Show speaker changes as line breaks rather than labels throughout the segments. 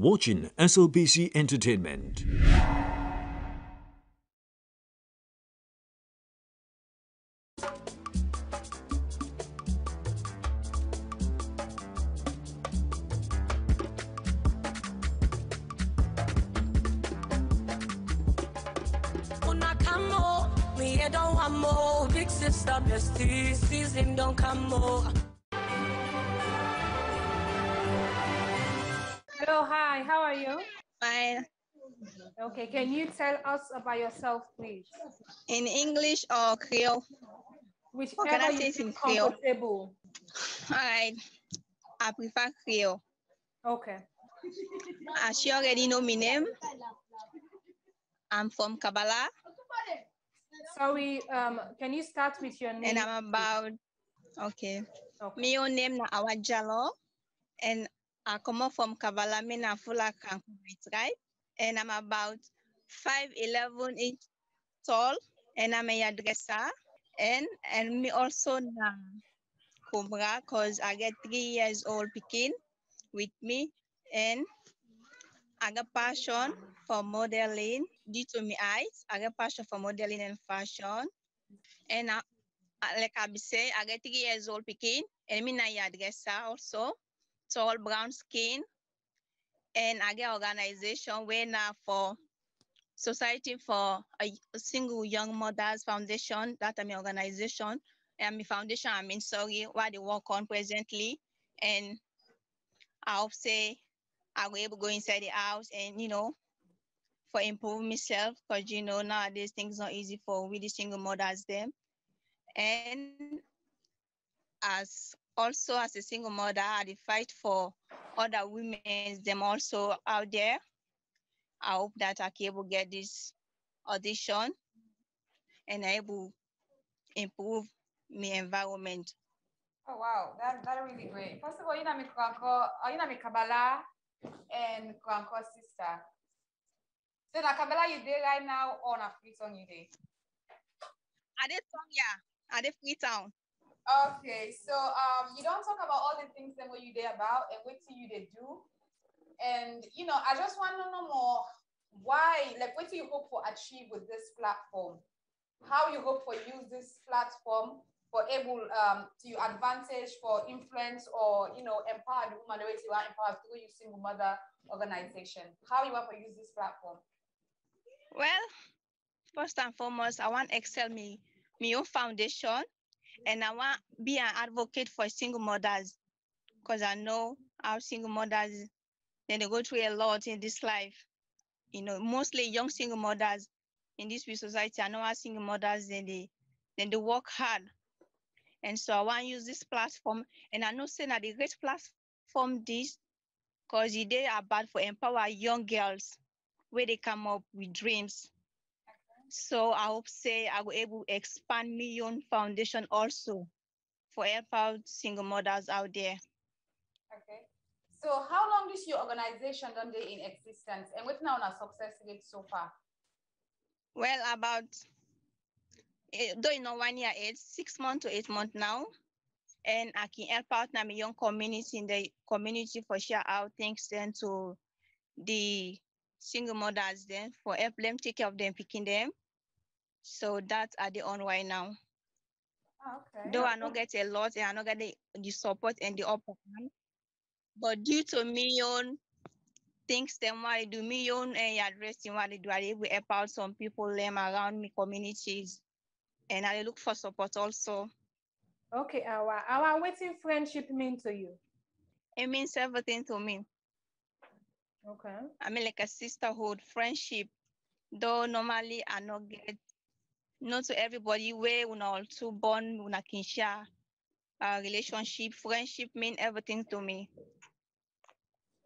watching SLBC Entertainment.
About yourself, please?
In English or Creole?
Whichever
can I say in Creole?
comfortable.
All right. I prefer Creole.
Okay.
As you already know my name, I'm from Kabala
Sorry, um, can you start with your name?
and I'm about, okay.
Okay.
My own name na Awajalo and I come from Kabala, me na Fula right? And I'm about 5'11 inch tall and I'm a hairdresser and and me also na Cobra cause I get three years old picking with me and I got passion for modeling due to my eyes. I got passion for modeling and fashion. And I, like I say, I get three years old picking and me na hairdresser also. Tall brown skin. And I get organization where now for Society for a Single Young Mothers Foundation, that is my organization. My foundation, I'm in sorry, what they work on presently. And I hope say I will able to go inside the house and you know, for improve myself, because you know nowadays things not easy for really single mothers them. And as also as a single mother, I fight for other women them also out there. I hope that I can able get this audition and able improve my environment.
Oh wow, that that's really great. First of all, you know me Kranko, uh, you know me Kabala and Kranko sister. So na Kabala you there right now on a free song you there?
Are they from yeah? Are they Freetown?
Okay, so um, you don't talk about all the things that what you did about and what you they do, and you know, I just want to know more. Why, like, what do you hope for achieve with this platform? How you hope for use this platform for able um to your advantage for influence or you know empower the woman the way you are empowered through your single mother organization. How you want to use this platform?
Well, first and foremost, I want excel me my own foundation and I want be an advocate for single mothers because I know how single mothers then they go through a lot in this life. You know, mostly young single mothers in this society. are know how single mothers then they then they work hard. And so I want to use this platform and I know saying that the great platform this because they are bad for empower young girls where they come up with dreams. So I hope say I will able to expand own foundation also for help out single mothers out there.
Okay. So how long is your organization done they in existence and what now on a success rate so far?
Well, about eh, though you know one year it's six months to eight months now. And I can help out now my young community in the community for share out things then to the single mothers then for help them take care of them, picking them. So that's at the on right now.
Ah, Okay.
though I not get a lot and I not get the, the support and the upper hand. But due to me own things them what I do, me own uh, addressing what I do, I will help out some people them around me communities. And I look for support also.
Okay, our our waiting friendship mean to you.
It means everything to me.
Okay.
I mean like a sisterhood, friendship. Though normally I not get not to everybody where we all two born una can share uh, relationship, friendship mean everything to me.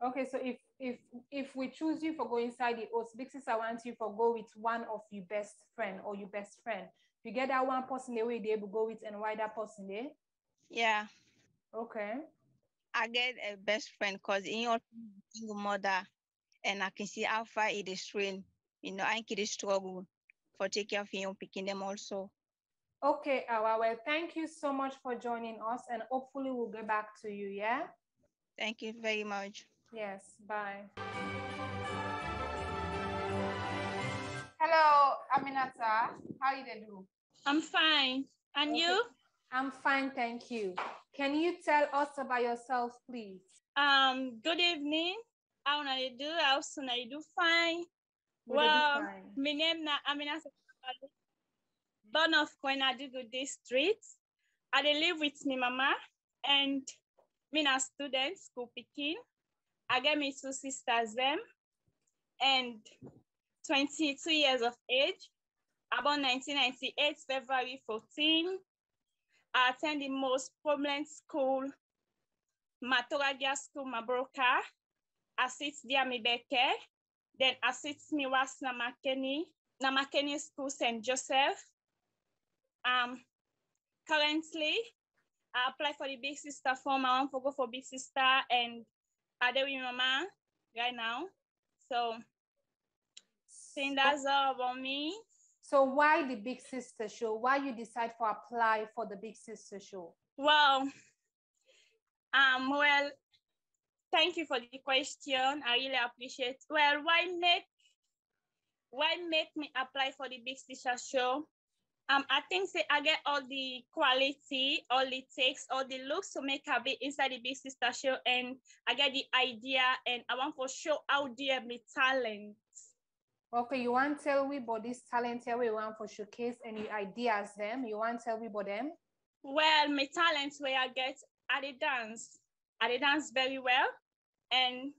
Okay, so if if if we choose you for go inside the host, big sister wants you for go with one of your best friend or your best friend. You get that one person the way they able go with and why that person there?
Yeah.
Okay.
I get a best friend because in your single mother and I can see how far it is strain. You know, I can struggle for take care of him, picking them also.
Okay, Awa. Well, thank you so much for joining us, and hopefully we'll get back to you. Yeah.
Thank you very much.
Yes, bye.
Hello, Aminata. How you dey do?
I'm fine. And you?
I'm fine, thank you. Can you tell us about yourself, please?
Um, good evening. How are you do? How soon are you do? Fine.
We dey do
well,
fine.
my name na Amina Sekapali, born of Koinadugu district. I live with my mama and me na student, school picking. I get me two sisters them and 22 years of age. About 1998, February 14. I attend the most prominent school, Matoragia School, Mabroka. I sit there, me beke. Then I sit me was Namakeni, Namakeni School, St. Joseph. Um, currently, I apply for the Big Sister form. I want to go for Big Sister and I do with Mama right now. So, think that's all about me.
So why the Big Sister show? Why you decide to apply for the Big Sister show?
Well, um, well, thank you for the question. I really appreciate. Well, why make why make me apply for the Big Sister show? Um, I think say I get all the quality, all the takes, all the looks to make a bit inside the Big Sister show, and I get the idea, and I want to show out there my talent.
Okay, you want to tell about this talent here we want for showcase any ideas them? You want to tell about them?
Well, my talents where I get I dey dance. I dey dance very well. And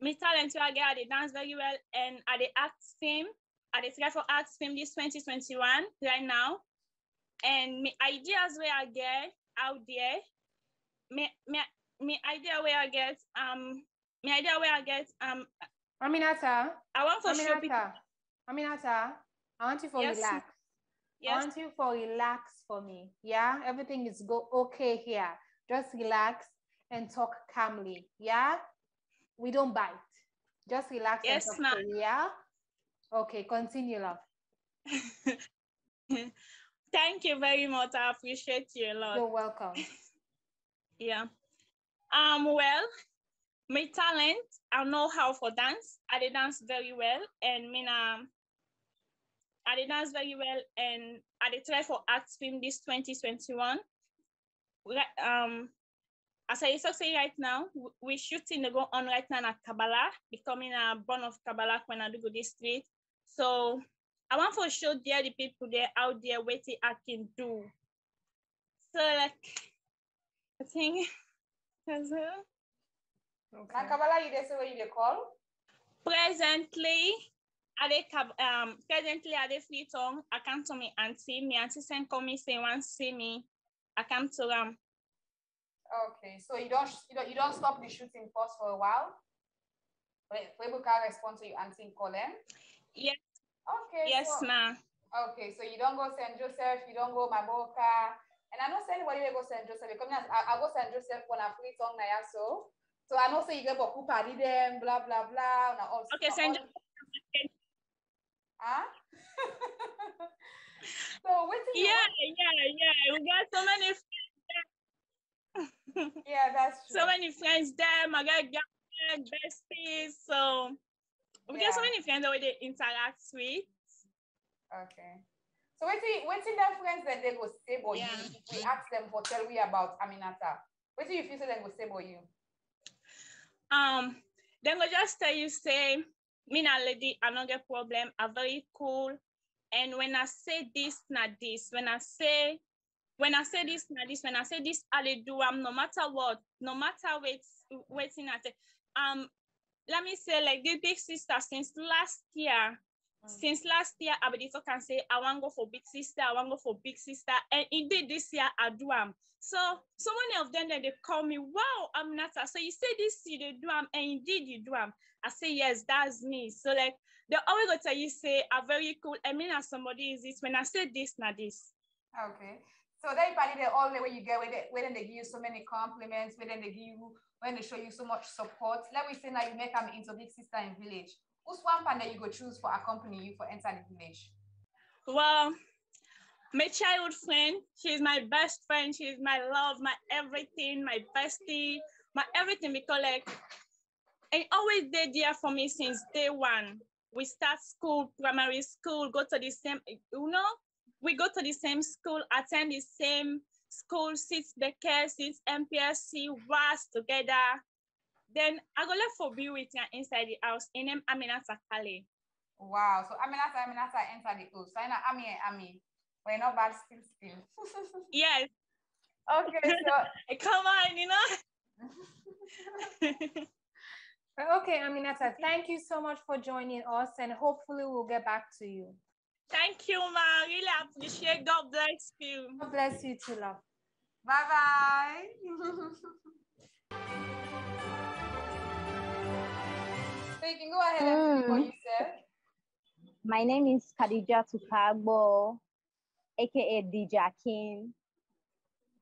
my talent where I get I dey dance very well and I dey act film. Dey try for act film this 2021 right now. And my ideas where I get out there, me me me idea where I get um my idea where I get um
Aminata,
I want for show people
Aminata, Aminata, I want you for
Yes,
relax. I want you for relax for me. Yeah, everything is go okay here. Just relax and talk calmly. Yeah, we don't bite. Just relax
Yes,
and talk.
ma'am.
Yeah. Okay, continue, love.
Thank you very much. I appreciate you a lot.
You're welcome.
Yeah. Um, well, my talent, I know how for dance. I dey dance very well and me na I dey dance very well and I dey try for art film this 2021. Um as I say right now, w- we shooting the go on right now at Kabala, becoming a born of Kabala when I do go this street. So I want to show there the people there out there what I can do. So like I think that's it.
Na Kabala you dey say what you dey call?
Presently, I dey cab- um presently I dey free tongue. I come to me auntie. Me auntie send call me say want see me. I come to um
Okay, so you don't you don't you don't stop the shooting first for a while. Wait, people can respond to you and think call them.
yes
Okay.
yes
so,
ma.
Okay, so you don't go St. Joseph, you don't go Maboka, and I know say anybody will go St. Joseph. Because me, I, I go St. Joseph when I free tongue na ya so. So I know say you get Boku party them, blah blah blah. All,
Okay, St.
all- Huh? so you
Yeah yeah yeah. We got so many friends.
yeah, that's true.
so many friends there. I got girlfriend, besties. So we get so
Yeah.
many friends that we dey interact with.
Okay. So wait till wait till their friends then they go say about
Yeah.
you. If we ask them for tell we about Aminata. Wait till you feel say they go say about you.
um then go just tell you say me na lady i no get problem i very cool and when i say this not this when i say when i say this not this when i say this i do am no matter what no matter wait waiting i say um let me say like this big sister since last year mm. since last year i be dey talk am say i wan go for big sister i wan go for big sister and indeed this year i do am so so many of them then they call me, wow, I'm Nata. So you say this, you dey do am, and indeed you do am. I say yes, that's me. So like they always go tell you say I'm very cool. I mean, as somebody is this when I say this, na this.
Okay. So that probably the all the way you get they, where then they give you so many compliments, then they give you when they show you so much support. Let me say now you make them into big sister in village. Who's one partner you go choose for accompany you for enter the village?
Well, my childhood friend, she's my best friend. She's my love, my everything, my bestie. my everything because like and always there for me since day one. We start school, primary school, go to the same, you know, we go to the same school, attend the same school, sit the care, sit MPSC, was together. Then I go left for be with her inside the house. In name Aminata Kale.
Wow. So Aminata, Aminata enter the house. So I know Ami and Ami. We're not bad still still.
Yes.
okay, so
Come on, you know.
Okay, Aminata, thank you so much for joining us and hopefully we'll get back to you.
Thank you, ma. Really appreciate. God bless you.
God bless you too, love.
bye bye. so you can go ahead and say what
Mm.
you said.
My name is Khadija Tukagbo, aka Dija King.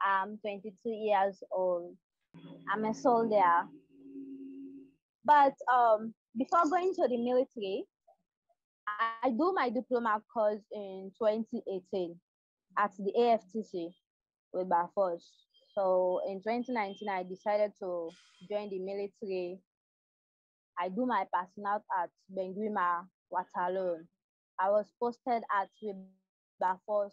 I'm 22 years old. I'm a soldier. But um, before going to the military, I do my diploma course in 2018 at the AFTC with Bafos. So in 2019, I decided to join the military. I do my passing out at Benguima, Waterloo. I was posted at Bafos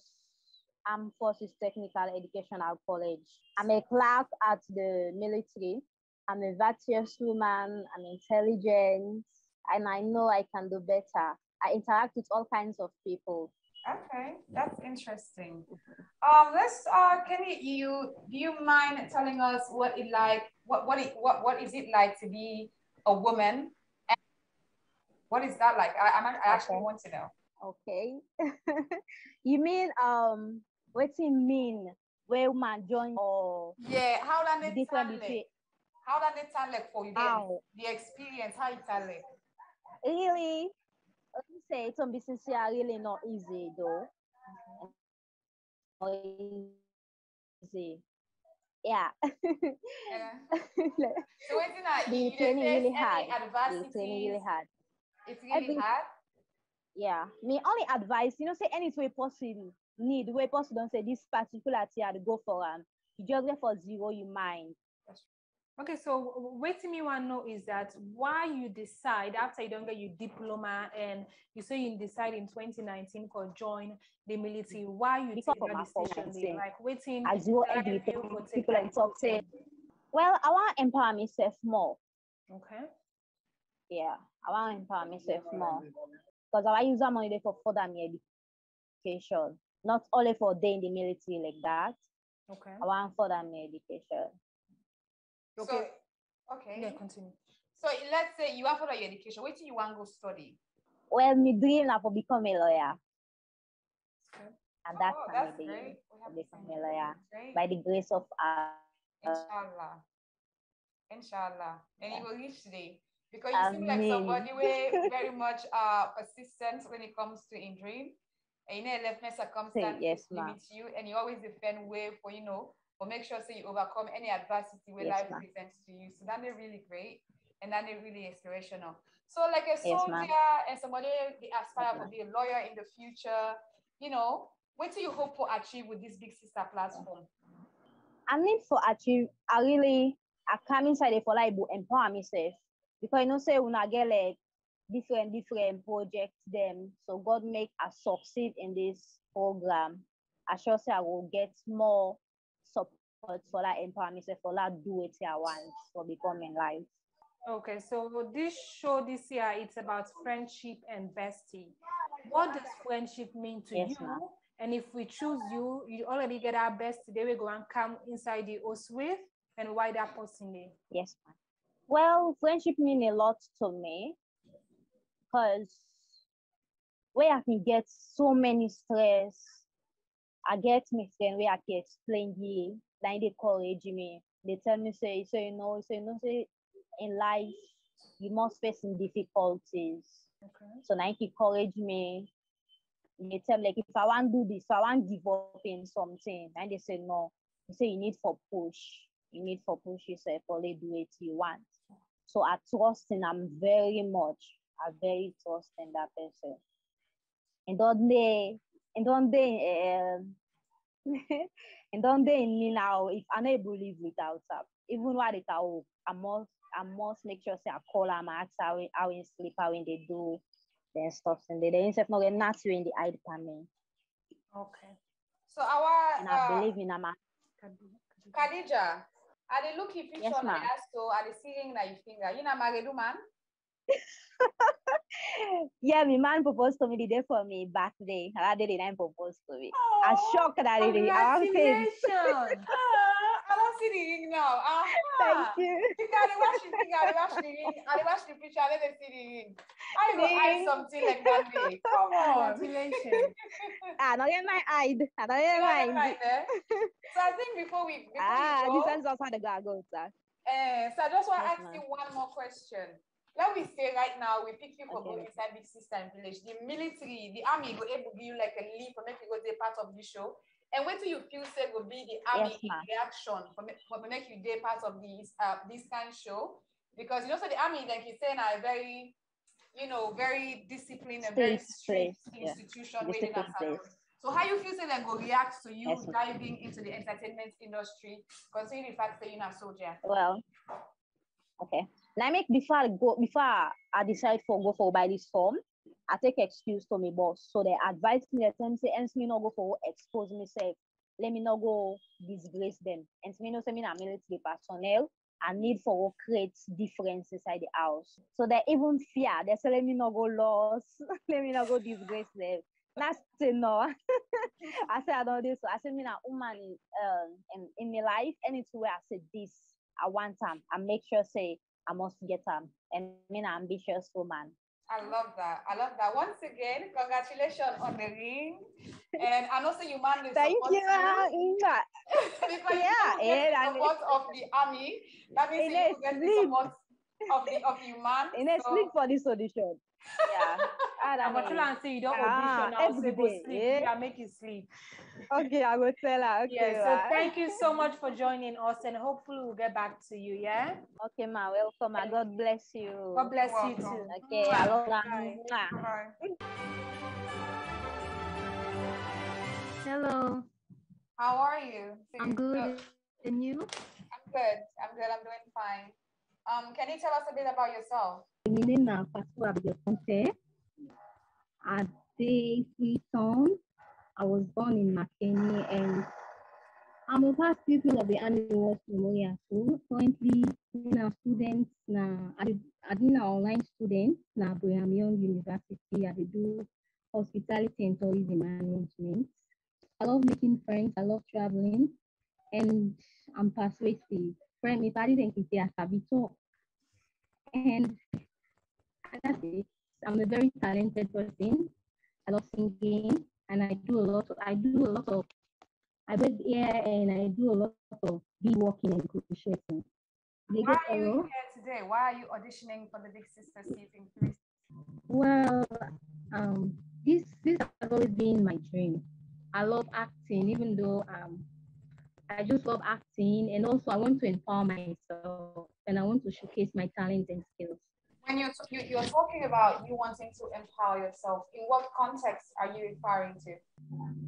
Armed Forces Technical Educational College. I'm a clerk at the military. I'm a virtuous woman. I'm intelligent, and I know I can do better. I interact with all kinds of people.
Okay, that's interesting. Um, let's uh, can you, you do you mind telling us what it like? What what it what what is it like to be a woman? And what is that like? I I'm, I actually
Okay.
want to know.
Okay. you mean um what it mean where woman join or
Yeah, how long
the
it
difference between
like? How that it sound like for you? Then?
how
The experience, how it sound like?
really let me say it be sincere really not easy though. Easy. Yeah.
Yeah. So what's in that?
the training really hard. The training really hard.
It's really
Every-
hard.
Yeah. Me only advice, you know, say any way possible need, way possible don't say this particular tier to go for um you just get for zero you mind.
Okay, so what me want to know is that why you decide after you don't get your diploma and you say you decide in 2019 for join the military, why you
Because
take
of
that decision there? Like waiting
As you
drive
everything
you for take
people
that
and talk say, well, I want to empower myself more.
Okay.
Yeah, I want to empower myself more. Because I want use that money there for further my education. Not only for day in the military like that.
Okay.
I want further my education.
Okay.
So, okay.
Yeah, continue.
So let's say you want for your education. What do you want to go study?
Well, my dream now for become a lawyer.
Okay.
And that's
oh,
my
that's
dream.
great. We
to
have
become a lawyer.
Great.
By the grace of Allah.
Inshallah. Inshallah. And you will reach today. Because you seem like somebody where very much uh persistent when it comes to in dream. And you know, left me circumstances
yes, ma'am.
limit you, and you always defend way for you know, or make sure so you overcome any adversity where
Yes,
life presents to you. So that is really great and that is really inspirational. So like a soldier
ma'am.
and somebody they aspire to be a lawyer in the future, you know, what do you hope to achieve with this big sister platform?
I need for achieve I really I come inside for like empower myself. Because you know say when I get like different different projects them so God make us succeed in this program. I sure say I will get more support for that empower myself for that do it here once for becoming life.
Okay, so this show this year it's about friendship and bestie. What does friendship mean to
Yes,
you? And if we choose you, you already get our bestie. They will go and come inside the house with, and why that person there?
Yes, ma'am. Well, friendship mean a lot to me because where I can get so many stress, I get my friend where I can explain then they encourage me. They tell me say, so you know, so you know, say in life you must face some difficulties.
Okay.
So now they encourage me. They tell me like if I want to do this, I want to give up in something, and they say no. They say you need for push. You need for push yourself only do it you want. So I trust in them very much. I very trust in that person. And don't they and don't they um and don't they in me now if I'm able to live without her. even while they go, I must I must make sure say I call them, I ask how how in sleep, how in they do then stuff and they they instead not get not you in the eye department.
Okay.
So our
And I
uh,
believe in them.
Khadija, are they looking picture
Yes,
on
ma'am.
so are they seeing that you finger? You know married woman?
yeah, my man proposed to me the day for me birthday. And I did it and proposed to me. I'm shocked that I did it. I'm saying,
Congratulations.
Ah, I don't see the ring now. Ah,
thank you.
You gotta watch the ring, I watch the ring, I watch the picture, let them see the ring. I go hide
Ring.
something like that day. Come on.
Congratulations.
I don't get my eye. I don't get
You
my
know that right? So I think before we before
Ah,
we
this
go,
is also the go go, sir.
uh, so I just want to ask
ma'am.
you one more question. Let me say right now, we pick you for
Okay.
go inside Big Sister and Village. The military, the army go able to give you like a leave for make you go be part of the show. And what do you feel say will be the army
Yes,
reaction for, for make you day part of this uh, this kind of show? Because you know, so the army, like you saying, are very, you know, very disciplined and very
Strict, yeah.
institution
Discipline
a So how you feel say they go react to you
Yes,
diving into the entertainment industry, considering the fact that you're not a soldier?
Well, okay. Now make before I go before I, I decide for go for buy this form, I take excuse to my boss. So they advise me at times say, and me not go for expose myself. Let me not go disgrace them. And me no say me na military personnel. I need for create difference inside the house. So they even fear. They say let me not go lost. let me not go disgrace them. That's still no. I say I don't do so. I say me na woman in um in, in my life, anywhere I say this, I want time. I make sure say I must get them. And me na ambitious woman.
I love that. I love that. Once again, congratulations on the ring. And I know say you man
Thank you. ah, Inga.
because
Yeah,
you
and-
support of the army. That means you get the support of the of you man.
In a sleep for this audition. Yeah. That
I'm going
mean-
and say you don't
Ah,
audition now, say go sleep.
eh?
Yeah, make you sleep.
okay, I will tell her. Okay.
Yeah, so thank you so much for joining us and hopefully we'll get back to you, yeah?
Okay, ma. Welcome. ma. God bless you.
God bless you
welcome.
too.
Okay, I love
Bye.
you.
Bye.
Hello,
How are you?
I'm good. And you?
I'm good. I'm good. I'm doing fine. Um, can you tell us a bit about yourself?
My name is Pastor Abigail Freetown. I was born in Makeni and I'm a past pupil of the Annie Walsh Memorial School. Currently, I'm a student I'm an online student na Brigham Young University. I do hospitality and tourism management. I love making friends. I love traveling, and I'm persuasive. Friend, me party think it's a sabi talk. And that's it. I'm a very talented person. I love singing, and I do a lot. Of, I do a lot of. I break air, and I do a lot of bee walking and crocheting. They
Why are you
hello?
here today? Why are you auditioning for the Big Sister season three?
Well, um, this this has always been my dream. I love acting, even though um, I just love acting, and also I want to empower myself, and I want to showcase my talents and skills.
When you're, you, you're talking about you wanting to empower yourself, in what context are you referring to?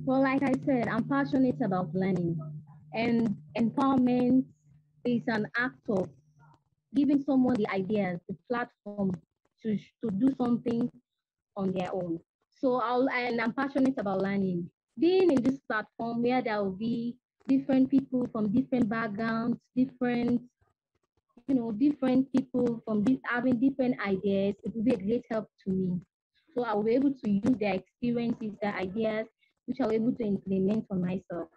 Well, like I said, I'm passionate about learning, and empowerment is an act of giving someone the ideas, the platform to to do something on their own. So I'll and I'm passionate about learning. Being in this platform where there will be different people from different backgrounds, different, you know, different people from di- having different ideas, it will be a great help to me. So I will be able to use their experiences, their ideas, which I'll be able to implement for myself.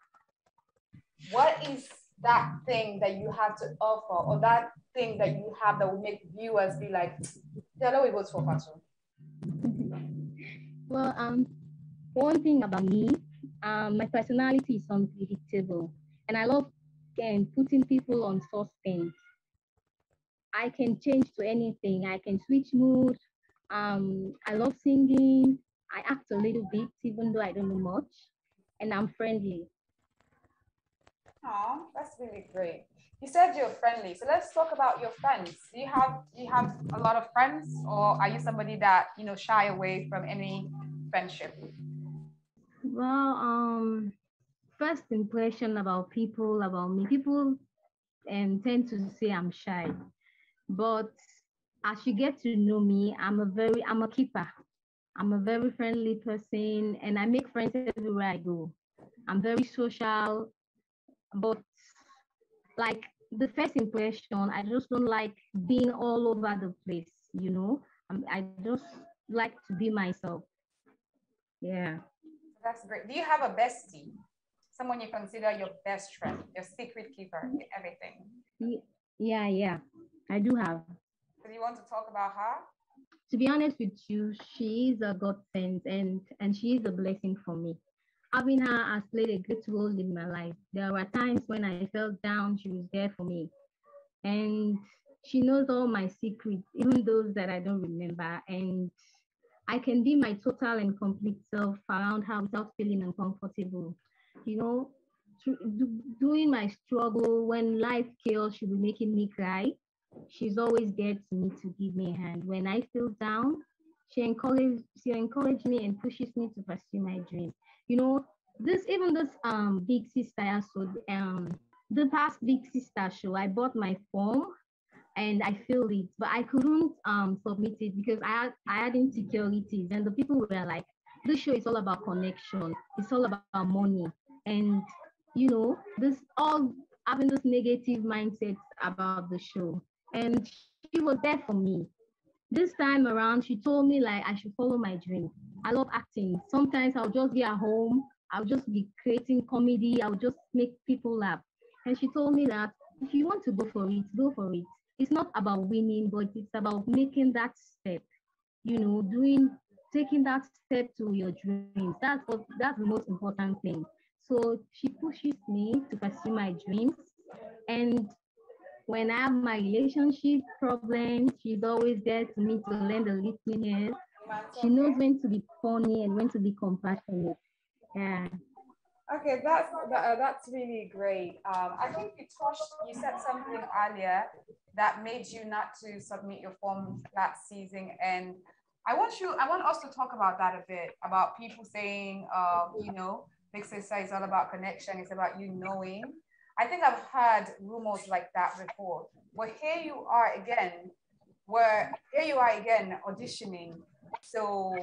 What is that thing that you have to offer or that thing that you have that will make viewers be like, let me go to Fatu?
Well, um, one thing about me, um, my personality is unpredictable, and I love um, putting people on suspense. I can change to anything. I can switch mood. Um, I love singing. I act a little bit, even though I don't know much, and I'm friendly.
Oh, that's really great. You said you're friendly, so let's talk about your friends. Do you have do you have a lot of friends, or are you somebody that you know shy away from any friendship?
Well, um, first impression about people, about me, people and tend to say I'm shy. But as you get to know me, I'm a very, I'm a keeper. I'm a very friendly person and I make friends everywhere I go. I'm very social, but like the first impression, I just don't like being all over the place, you know? I'm, I just like to be myself. Yeah.
That's great. Do you have a bestie? Someone you consider your best friend, your secret keeper, everything?
Yeah, yeah, I do have.
Do you want to talk about her?
To be honest with you, she is a godsend and and she is a blessing for me. Having her has played a great role in my life. There were times when I felt down, she was there for me. And she knows all my secrets, even those that I don't remember. And I can be my total and complete self around her without feeling uncomfortable. You know, through, do, doing my struggle when life chaos should be making me cry. She's always there to me to give me a hand. When I feel down, she encourages she encourages me and pushes me to pursue my dream. You know, this even this um big sister also um the past big sister show, I bought my form and I filled it, but I couldn't um submit it because I had I had insecurities and the people were like, this show is all about connection, it's all about money. And you know, this all having this negative mindset about the show. And she was there for me. This time around, she told me like I should follow my dream. I love acting. Sometimes I'll just be at home, I'll just be creating comedy, I'll just make people laugh. And she told me that if you want to go for it, go for it. It's not about winning, but it's about making that step, you know, doing taking that step to your dreams. That's what that's the most important thing. So she pushes me to pursue my dreams. And when I have my relationship problems, she's always there to me to lend a listening ear. She knows when to be funny and when to be compassionate. Yeah.
Okay, that's that, uh, that's really great. Um, I think you touched, you said something earlier that made you not to submit your form that season, and I want you, I want us to talk about that a bit about people saying, uh, you know, Big is all about connection, it's about you knowing. I think I've heard rumors like that before, but here you are again, where here you are again auditioning. So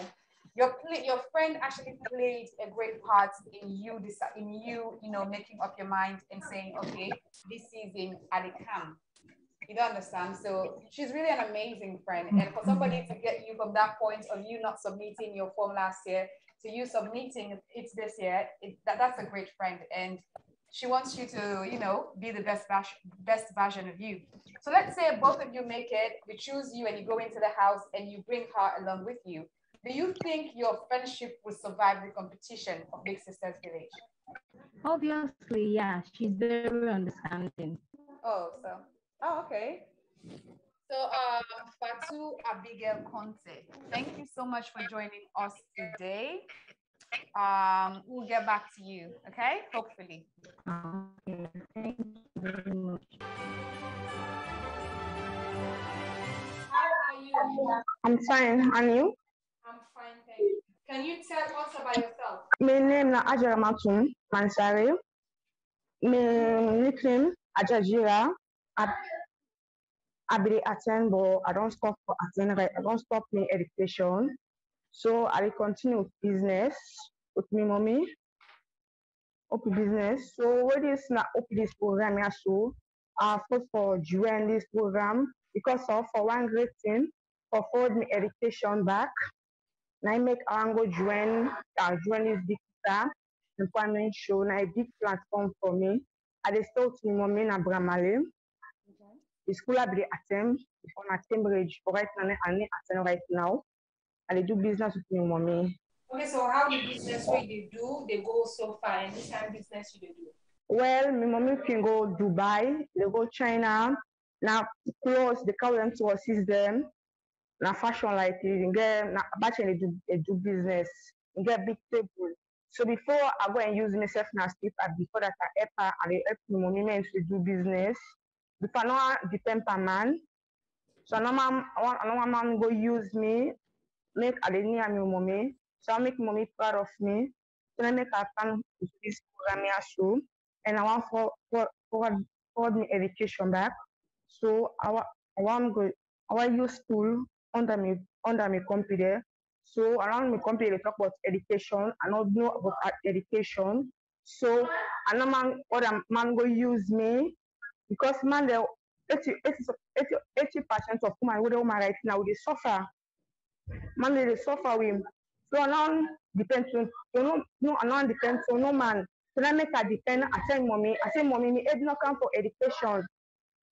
your your friend actually played a great part in you in you you know making up your mind and saying okay this season I come you don't understand? So she's really an amazing friend. And for somebody to get you from that point of you not submitting your form last year to you submitting it this year it, that, that's a great friend. And she wants you to you know be the best best version of you so let's say both of you make it we choose you and you go into the house and you bring her along with you do you think your friendship will survive the competition of Big Sisters Village?
Obviously, yeah, she's very understanding.
Oh, so, oh, okay. So, um, Fatu Abigail Conte, thank you so much for joining us today. Um, we'll get back to you, okay? Hopefully.
Okay, thank you very much.
How are you?
I'm fine. And you?
I'm fine, thank you. Can you tell us about yourself?
My name is Ajara Matun Mansari. My nickname Ajajira. I, I be dey attend, but I don't stop for attend. right? I don't stop my education. So I continue with business with my mommy. Up business. So what is na up this program here so I fought for join this program because of for one great thing for forward my education back. na im make I go join uh, join this big star employment show na a big platform for me. I dey stay with my mommy na Bramale. The school I be dey at ten d before na Cambridge but right now I dey at ten d right now. I they do business with my mommy.
Okay, so how the business way they do, they go so far, and this kind of business dey do?
Well, my mommy can go Dubai, they go China. Now clothes, they call them to assist them. Now fashion like it, you get now batch they do they do business. You get big table. So before I go and use myself now sleep and before that I help her and they help my mommy men to do business. Before I know depend per man. So I want I know man go use me, make I dey near my mommy. So I make mommy proud of me. So I make her come to this program show and I want for for forward afford my education back. So I I want go I want use school under me under me company there. So around me company they talk about education. I don't know about education. So another man other man go use me because man they 80 percent of women with woman right now they suffer. Man they suffer with so now depend on so no no now depend on no man. So now make I depend I tell mommy I say mommy me head not come for education.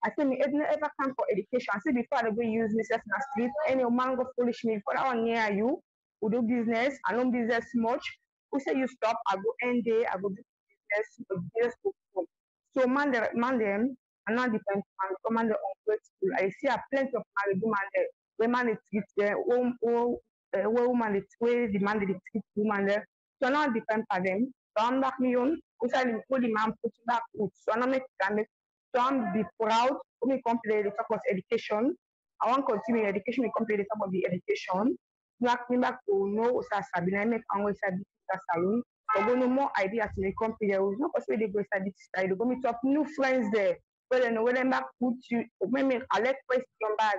I say me head not ever come for education. I say before I go use me self na street any man go foolish me for that one near you. We do business, I know business much. Who say you stop, I go end day, I go do business, business go. So man the man them I not depend on man great school. I see a plenty of married woman there. Where man home home uh, where woman they where the man they treat woman there. So I not depend on them. So I'm back me say the put the man put back put. So I not make I make so I'm be proud. Come to the talk about education, I want continue education. We come to the talk about the education. Back me back to know sa Sabina I make always a sa salon. So go no more ideas to the company. There was no possible they go study style. They go meet up new friends there. But then when them back put you, I let question bad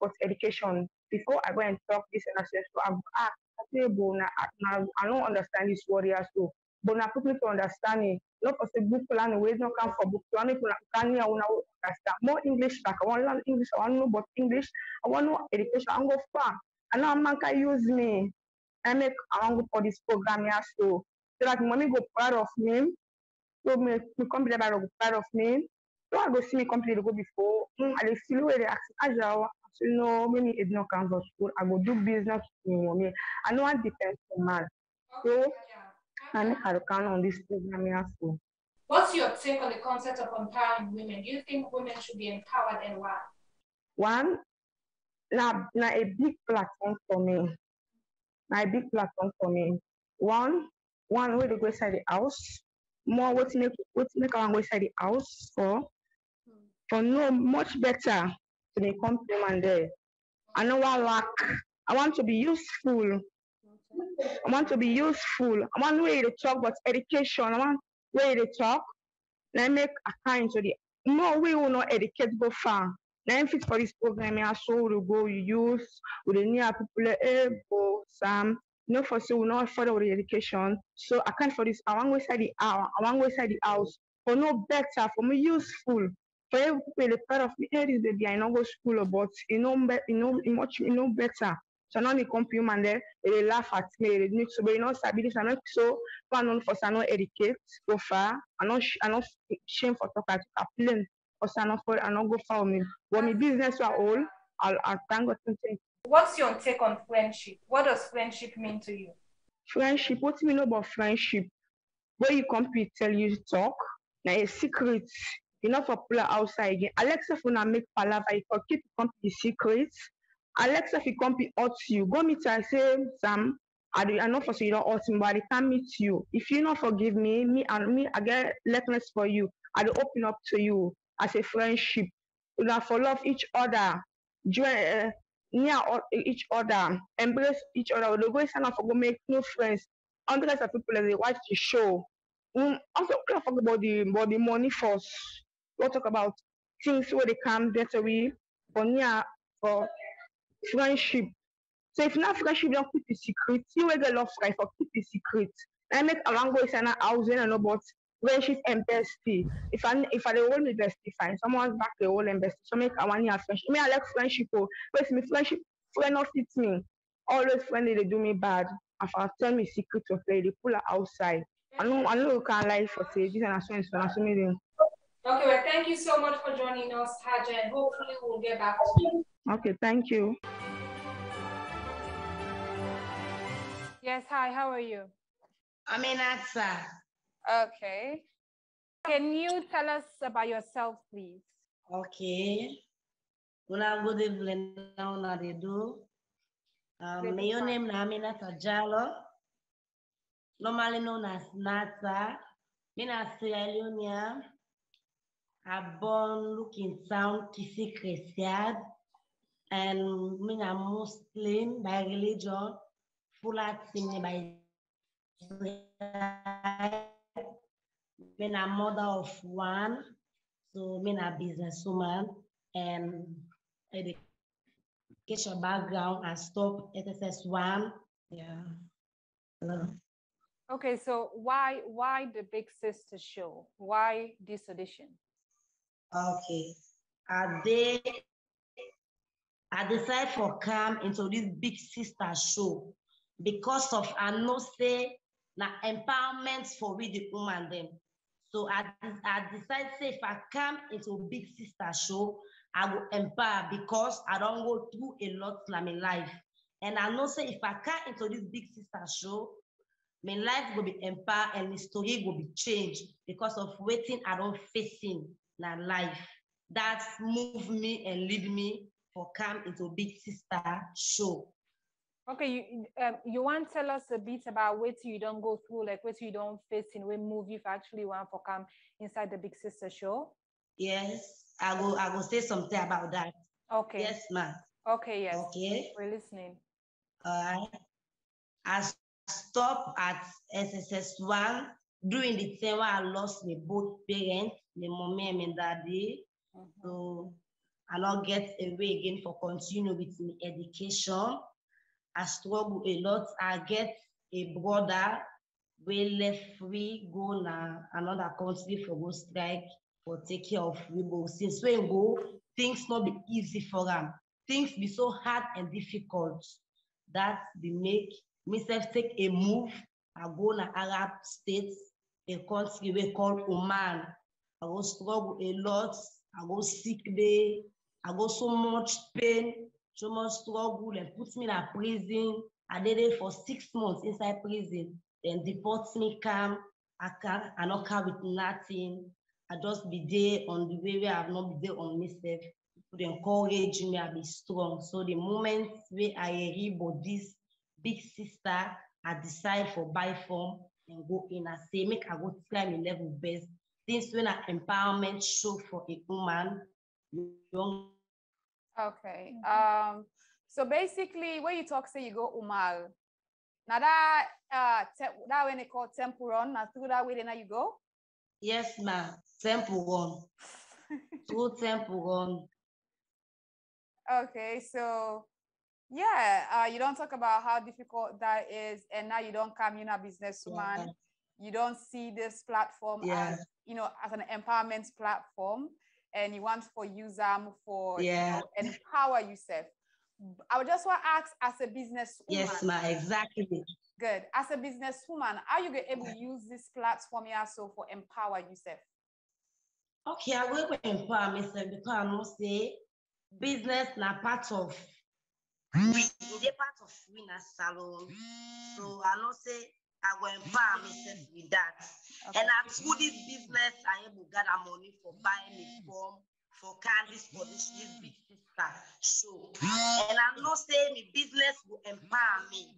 but education. Before I go and talk this and I say, so I'm ask, I say, but na, na, I don't understand this here, so. But now people to understand it. Not the book plan ways not come for book plan. Can you understand more English. Like I want to learn English. I want to know about English. I want to know education. I want to go far. And now man can use me. I make I want to go for this program here, so so that mommy go proud of me. So me, me by go proud of me. So I go see me company to go before. Mm, I feel where they ask So no, maybe it's not come for school. I go do business with mommy. I know I depend on man. So I make I count on this program here, so.
What's your take on the concept of empowering women? Do you think women should be empowered and why?
One, na na a big platform for me. Na a big platform for me. One, one way to go inside the house. More what make what make I go inside the house for hmm. for no much better to the compliment there. I know I lack. I want to be useful. I want to be useful. I want way to talk about education. I want way to talk. Let make a kind to the more we will not educate go far. Then fit for this program here, so we go use with the near people able some no for so not further with the education. So I can't for this. I want to the hour. I want to the house for no better for me useful. For people the part of me, hey, this baby, I not go school, but you know, you know, much, you know better. So now they come to man there, they laugh at me, they need so, but you know, sabi this, I not so, but non for not educate, go far, I not, sh- I not shame for talk, I I plain, for I not for, I not go far me. But my business are all, I'll, I'll thank God take.
What's your take on friendship? What does friendship mean to you?
Friendship, what do you know about friendship? Where you come to tell you talk, now a secret, you know for pull outside again. Alexa for na make palava, you keep come the secrets. Alexa if you come to hurt you, go meet her say Sam, I do I know for so you don't hurt me, but I can't meet you. If you not forgive me, me and me I get likeness for you. I do open up to you as a friendship. You know for love each other, join uh, near each other, embrace each other. Go stand up for go make new friends. Hundreds of people as they watch the show. Mm, also, don't talk about the about the money first. We'll talk about things where they come get away for near ah, for friendship. So if not friendship, don't keep the secret. You will get love friend for keep the secret. I make a long way and a house and about friendship and bestie. If I if I hold me bestie fine, someone's back the whole and bestie. So make I want have friendship. Me I like friendship. Oh, but me friendship friend not fit me. Always friend they do me bad. If I tell me secret of play, they pull her outside. I know I know you can't lie for say this and so and so and so.
Okay, well, thank you so much for joining us, Haja, and hopefully we'll get back to you.
Okay, thank you.
Yes, hi, how are you?
I'm in Atsa.
Okay. Can you tell us about yourself, please?
Okay. Una good evening now na they do. Um,
Good
my own
evening.
name na Aminata Jalo. Normally known as Nata. Me na Sierra Leone. I born looking sound Kisi Christian. And me na Muslim by religion. full Fulani by tribe. Me na mother of one. So me a businesswoman and education background. I stopped SSS one. Yeah. Hello.
Okay, so why why the big sister show? Why this audition?
Okay. I they I decided for come into this big sister show because of I know say na empowerment for we the woman them. So I, I decided say if I come into big sister show, I will empower because I don't go through a lot in my life. And I know say if I come into this big sister show, my life will be empowered and the story will be changed because of waiting I don't facing my life. That's move me and lead me for come into big sister show.
Okay, you um, you want to tell us a bit about what you don't go through, like what you don't face in what movie you actually want for come inside the Big Sister show?
Yes, I will I will say something about that.
Okay.
Yes, ma'am.
Okay, yes.
Okay.
We're listening.
Uh, I stopped at SSS1 during the time I lost my both parents, my mommy and my daddy. Mm -hmm. So I not get away again for continue with my education. I struggle a lot. I get a brother we left free go na another country for go strike for take care of we go since we go things not be easy for them things be so hard and difficult that be make myself take a move i go na arab states a country we call oman i go struggle a lot i go sick day i go so much pain so much struggle and put me in a prison i did it for six months inside prison then deport me come. I can't, I not come with nothing. I just be there on the way where I've not been there on myself. To encourage me, I be strong. So the moment where I hear about this big sister, I decide for buy form and go in. I say, make I go try my level best. This when an empowerment show for a woman, young.
Okay. Um. So basically, when you talk, say you go Umal, now that uh that when they call temple run, now through that way then you go?
Yes, ma'am. Temple run. through temple run.
Okay, so yeah, uh, you don't talk about how difficult that is, and now you don't come, you're not businesswoman. Yeah. You don't see this platform
yeah.
as you know as an empowerment platform, and you want for use them for
yeah.
you know, empower yourself. I would just want to ask as a businesswoman.
Yes, ma, exactly.
Good. As a businesswoman, are you able to use this platform also for empower yourself?
Okay, I will empower myself because I know say business na part of mm. we they part of we na salon. So I know say I will empower myself with that. Okay. And as through this business, I able to gather money for buying a form for Candice for this, this big sister show. And I'm not saying my business will empower me.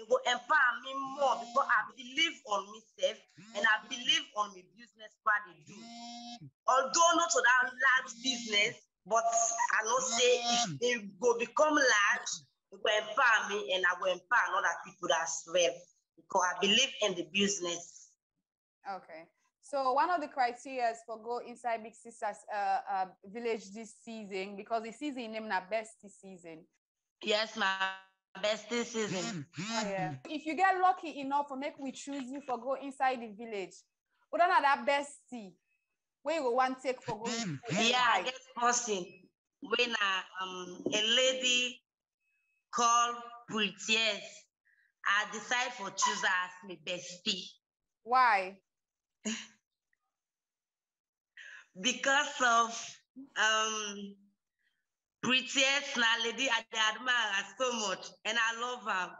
It will empower me more because I believe on myself and I believe on my business what they do. Although not to that large business, but I know say if it will become large, it will empower me and I will empower other people as well because I believe in the business.
Okay. So one of the criteria for go inside Big Sisters uh, uh, village this season, because the season named a best season.
Yes, my best season.
Oh, yeah. If you get lucky enough for make we choose you for go inside the village, what are that bestie? Where you go one take for go?
yeah, I get person when uh, um a lady called Prettiest, I decide for choose as my bestie.
Why?
because of um prettiest na lady I admire her so much and I love her.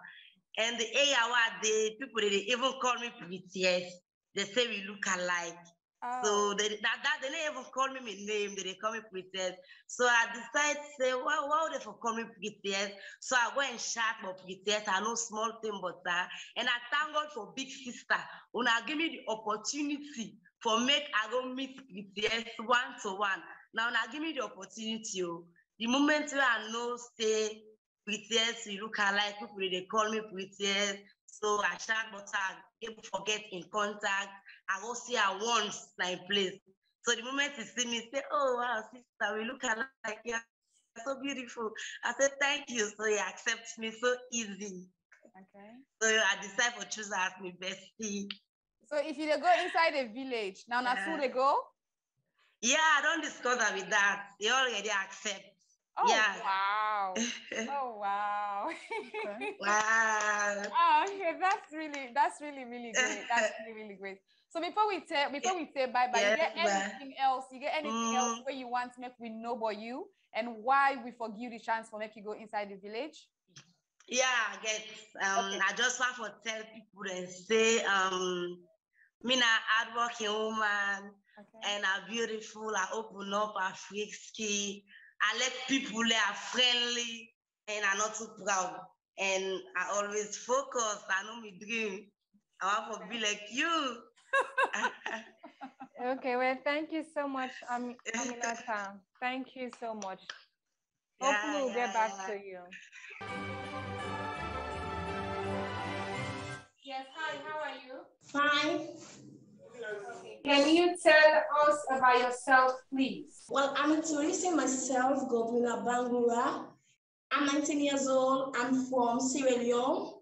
And the where the people they even call me prettiest, they say we look alike. Oh. So they that, that they didn't even call me my name, they, they call me prettiest. So I decided to say, why, why would they for call me prettiest? So I went and shout for prettiest. I know small thing but that. And I thank God for big sister. When I give me the opportunity for make I go meet BTS one to one. Now, now give me the opportunity. Oh. The moment where I know stay BTS, you look alike, people they call me BTS. So I shout, but I able forget in contact. I go see her once my place. So the moment he see me, say, "Oh wow, sister, we look alike. You're so beautiful." I said, "Thank you." So he accepts me so easy.
Okay.
So I decide to choose as my bestie.
So if you go inside a village, now na
Yeah.
they go.
Yeah, I don't discuss her with that. They already accept.
Oh
Yeah.
wow. oh wow.
Wow.
Oh, okay, that's really that's really really great. That's really really great. So before we say before we say bye bye, you get
bye.
anything else? You get anything else
Mm.
where you want to make we know about you and why we forgive the chance for make you go inside the village?
Yeah, I get. Um, I just want to tell people and say, um, me na hardworking woman, and I'm beautiful. I open up, I frisky. I let people they are friendly, and I'm not too proud. And I always focus. I know my dream. I want to be like you.
Okay, well, thank you so much, Ami- Aminata. Thank you so much. Hopefully, we'll get back to you.
Yes, hi, how are you?
Fine.
Can you tell us about yourself, please?
Well, I'm introducing myself, Governor Bangura. I'm 19 years old. I'm from Sierra Leone,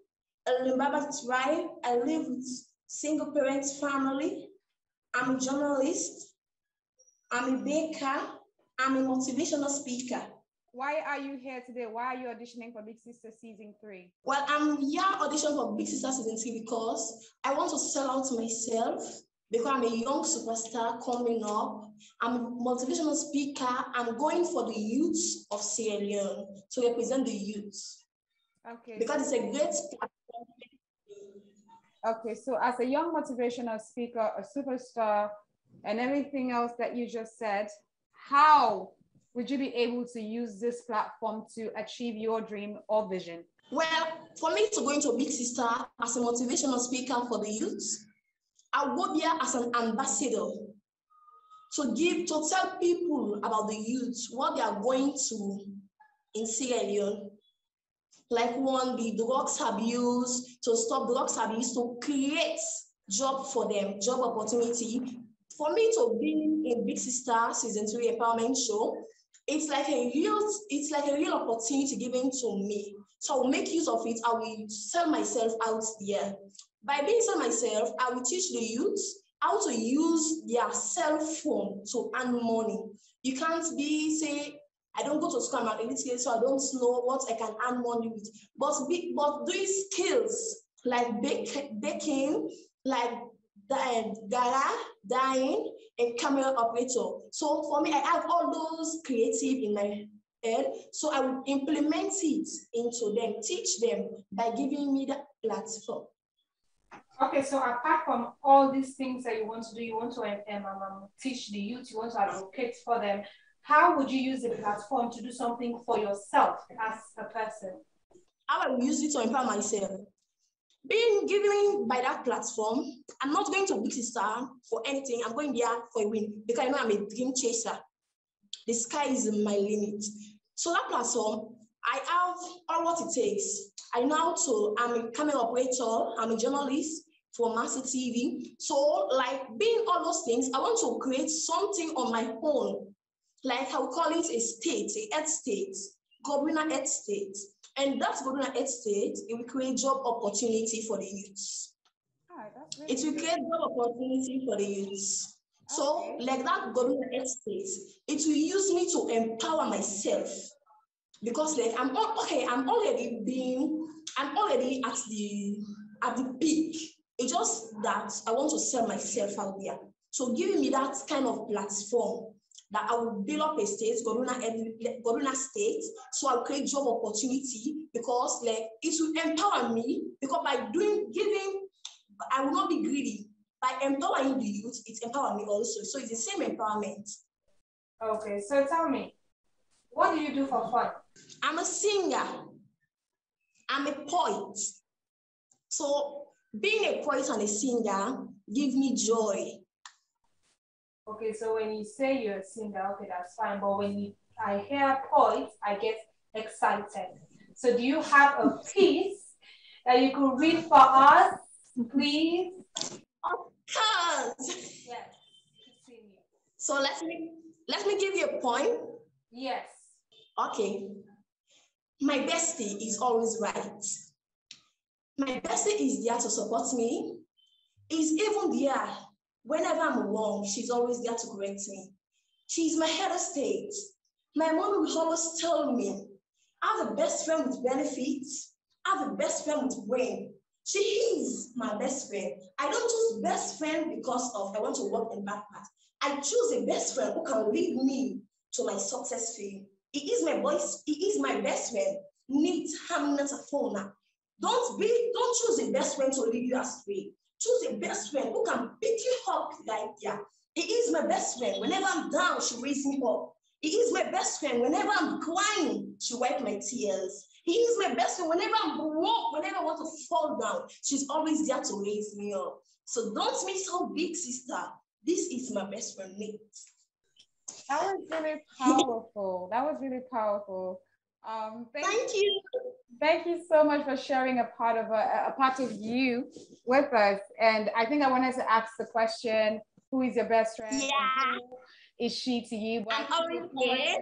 a Limbaba tribe. I live with single parents family. I'm a journalist. I'm a baker. I'm a motivational speaker.
Why are you here today? Why are you auditioning for Big Sister season three?
Well, I'm here auditioning for Big Sister Season 3 because I want to sell out myself because I'm a young superstar coming up. I'm a motivational speaker. I'm going for the youth of Sierra Leone to represent the youth
Okay.
because it's a great platform.
Okay, so as a young motivational speaker, a superstar, and everything else that you just said, how would you be able to use this platform to achieve your dream or vision?
Well, for me to go into a Big Sister as a motivational speaker for the youth, I will be here as an ambassador to give to tell people about the youth what they are going to in Sierra Leone. Like one, the drugs abuse, to stop drugs abuse, to create job for them, job opportunity. For me to be in Big Sister season three empowerment show, it's like a real, it's like a real opportunity given to me. So I will make use of it. I will sell myself out there. By being sell myself, I will teach the youth how to use their cell phone to earn money. You can't be say, I don't go to school, I'm an illiterate, so I don't know what I can earn money with. But but doing skills like bake, baking, like di- gara, dyeing, and camera operator. So for me, I have all those creative in my head. So I will implement it into them, teach them by giving me the platform.
Okay, so apart from all these things that you want to do, you want to um, um, um, teach the youth, you want to advocate for them. How would you use the platform to do something for yourself as a person?
How I will use it to empower myself. Being given by that platform, I'm not going to Big for anything. I'm going there for a win because I know I'm a dream chaser. The sky is my limit. So that platform, I have all what it takes. I know to, I'm a camera operator, I'm a journalist for Master TV. So like being all those things, I want to create something on my own. Like how will call it a state, a head state, governor head state. And that governor head state, it will create job opportunity for the youths. It will create job opportunity for the youths. So, like that governor head state, it will use me to empower myself. Because like I'm okay, I'm already being, I'm already at the at the peak. It's just that I want to sell myself out there. So giving me that kind of platform that I will build up a state, Goruna, Goruna state, so I'll create job opportunity because like it will empower me because by doing giving, I will not be greedy. By empowering the youth, it empower me also. So it's the same empowerment.
Okay, so tell me, what do you do for fun?
I'm a singer. I'm a poet. So being a poet and a singer give me joy.
Okay, so when you say you're a singer, okay, that's fine. But when you, I hear poet, I get excited. So do you have a piece that you could read for us, please?
Of course.
Yes.
So let me let me give you a point.
Yes.
Okay. My bestie is always right. My bestie is there to support me. Is even there whenever I'm wrong. She's always there to correct me. She's my head of state. My mom will always tell me, I have a best friend with benefits. I have a best friend with brain. She is my best friend. I don't choose best friend because of I want to work in backpack. I choose a best friend who can lead me to my success field. He is my voice. He is my best friend. Need harmless phone. Don't be, don't choose a best friend to lead you astray. Choose a best friend who can pick you up like yeah. He is my best friend. Whenever I'm down, she raises me up. He is my best friend. Whenever I'm crying, she wipes my tears. He is my best friend. Whenever I'm broke, whenever I want to fall down, she's always there to raise me up. So don't miss out, big sister. This is my best friend, Nate.
That was really powerful. that was really powerful. Um, thank,
thank you.
Thank you so much for sharing a part of a, a part of you with us. And I think I wanted to ask the question: Who is your best friend?
Yeah.
Is she to you?
But I'm always here.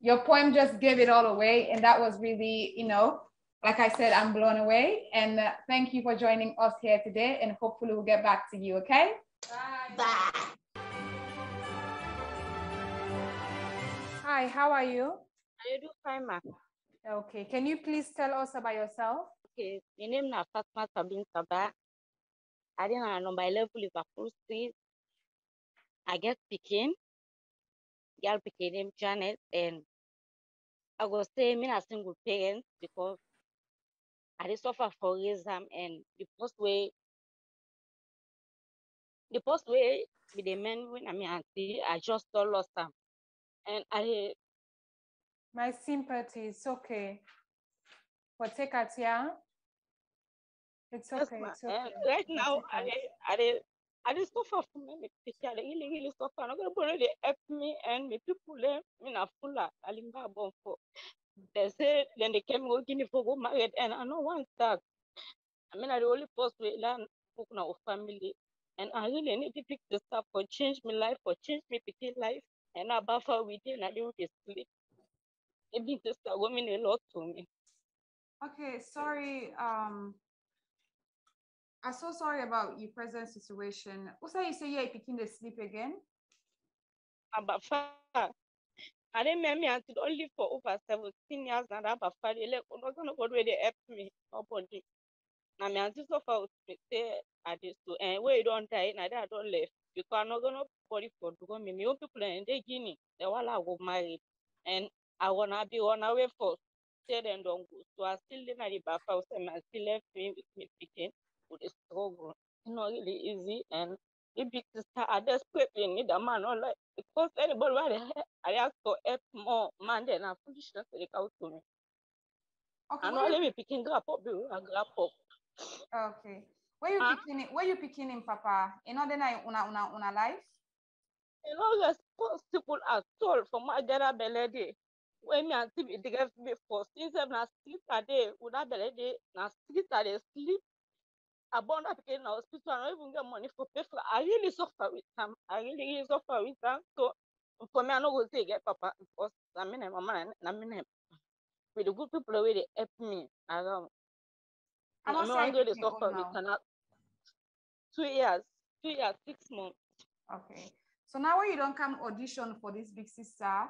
Your poem just gave it all away, and that was really, you know, like I said, I'm blown away. And uh, thank you for joining us here today. And hopefully, we'll get back to you. Okay.
Bye. Bye.
Hi, how are you?
I do fine, ma.
Okay, can you please tell us about yourself?
Okay, my name is Fatma Sabin Sabah. I didn't know my level Liverpool Street. I get picking. Girl picking name Janet and I go say me a single parent because I did suffer for racism and the first way the first way with the men when I mean I just lost them. And I
my sympathy is okay. But take it, yeah? It's okay.
Yes,
It's okay.
right now, I I I just suffer from me. I really really suffer. I'm gonna really help me and me people. Me na full alimba bon for. They say then they came working for go married and I don't want that. I mean, I the only post we learn cook now family. And I really need to pick this up for change my life, for change my picking life. And I buffer within, I do this sleep. It means just a woman a lot to me.
Okay, sorry. Um, I'm so sorry about your present situation. Also, you say you're picking the sleep again?
About far. I didn't me until only for over 17 years and I'm a father. Like, not gonna go where they help me. Nobody. Na me suffer with me say I did so and where you don't die, na I don't live Because I'm not gonna body for to go me. People in the Guinea, they all I go married. And I wanna be away for say them don't go. So I still live at the back house and I still left me with me picking with the struggle. It's not really easy and the big sister I desperately need a man or like because anybody where I ask for help more man then I foolishness they out to me.
Okay,
And only me picking up, bill, I grab up.
okay. Where you
Huh?
picking? Where you picking him, Papa? In order I una una una life.
You know, responsible at all for my dad belly. When me and TV they give me for since I'm not sleep a day, would I belly day, na sleep a day, sleep. I born up in the hospital, I don't even get money for pay for I really suffer with them. I really, really suffer with them. So for me, I know go say get papa because I mean my mama and I mean with the good people they help me around. I
not
mean, I'm to
picking old
suffer with and two years, two years, six months.
Okay. So now when you don't come audition for this big sister,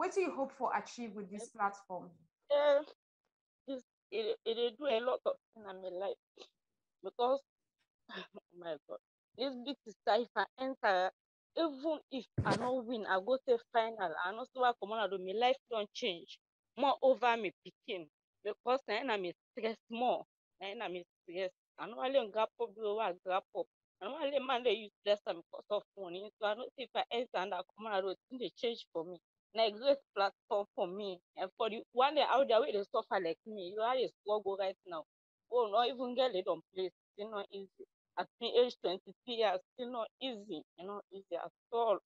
what do you hope for achieve with this platform?
Eh, this it it do a lot of things in my life because oh my god this big sister if I enter even if I no win I go to final I no still come on do my life don't change. Moreover, me pikin because na na me stress more na na me stress. I no only grab up I grab up. I no only man dey use less time because of money. So I know say if I enter and I come on things dey change for me na a great platform for me. And for the one day out there with dey suffer like me you are dey struggle right now. Oh not even get it on place. Still not easy. At me age twenty-three years still not easy. You know, easy at all.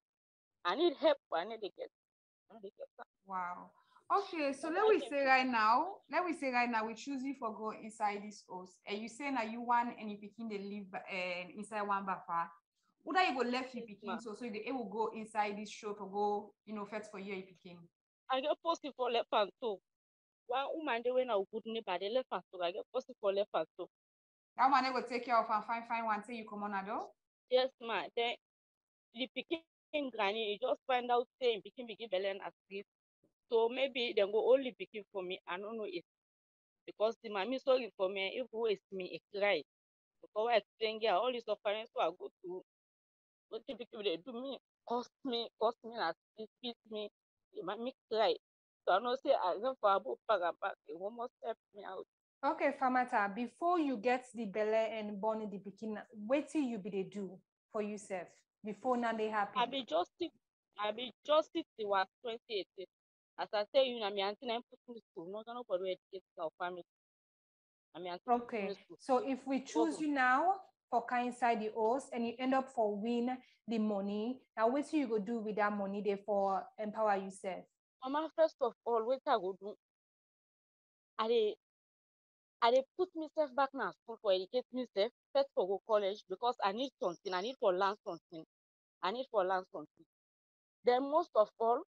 I need help I no dey get I no dey get am.
Wow. Okay, so let we say right now, let we say right now, we choose you for go inside this house, and you say now you want and you picking the live uh, inside one buffer. Would I go left you picking so so they will go inside this shop or go, you know, first for you picking.
I get posted for left and two. One woman they I would put neighbor the left and two. I get posted for left and two.
That one they will take care of and find find one say you come on a door.
Yes, ma. Then the picking granny, you just find out saying picking picking belen as this. So maybe they go only picking for me. I don't know it because the mommy sorry for me. If is me a cry. Because I explain yeah, all this suffering so I go through. What they do me cost me cost me as it me. It might me cry. So I know say I don't for back. It almost help me out.
Okay, Famata, before you get the belle and born the pikin, wait till you be they do for yourself before now they happen.
I be just I be just till was 2018. As I say, you know, my auntie nine put me school. No, nobody educate our family. I mean,
Okay, so if we choose you now for inside the host and you end up for win the money, now what you go do with that money there for empower yourself?
Mama, first of all, what I go do? I dey, I dey put myself back now school for educate myself. First for go college because I need something. I need for learn something. I need for learn something. Then most of all,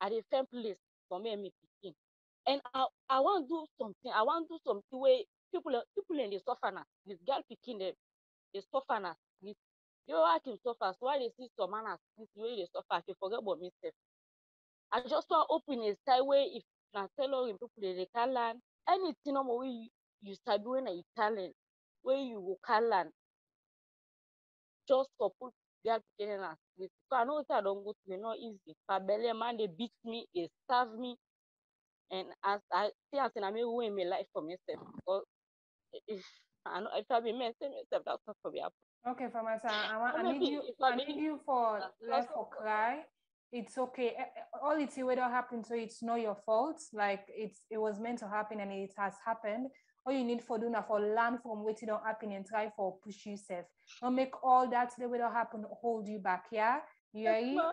I dey find place for me and me pikin. And I, I want do something. I want do something where people, people in the suffer now. This girl picking them, they suffer now. This, you know, I can suffer. So why they see some man as this way they suffer, I can forget about myself. I just want open a side where if na tailoring people dey dey can learn anything normal wey you you sabi wey na you talent wey you go can learn just for put their pikin na street so I know wetin I don go through e no easy per belle man dey beat me dey starve me and as I see am say na me wey me life for myself because if I know if I be me say myself not for happen.
Okay, Famata, I, want, I need you. I need you for
uh,
left for cry. It's okay. Eh, eh, All it's what happened, so it's not your fault. Like it's it was meant to happen and it has happened. All you need for do now for learn from what don't happen and try for push yourself. Don't make all that that will happen hold you back. Yeah, you hear?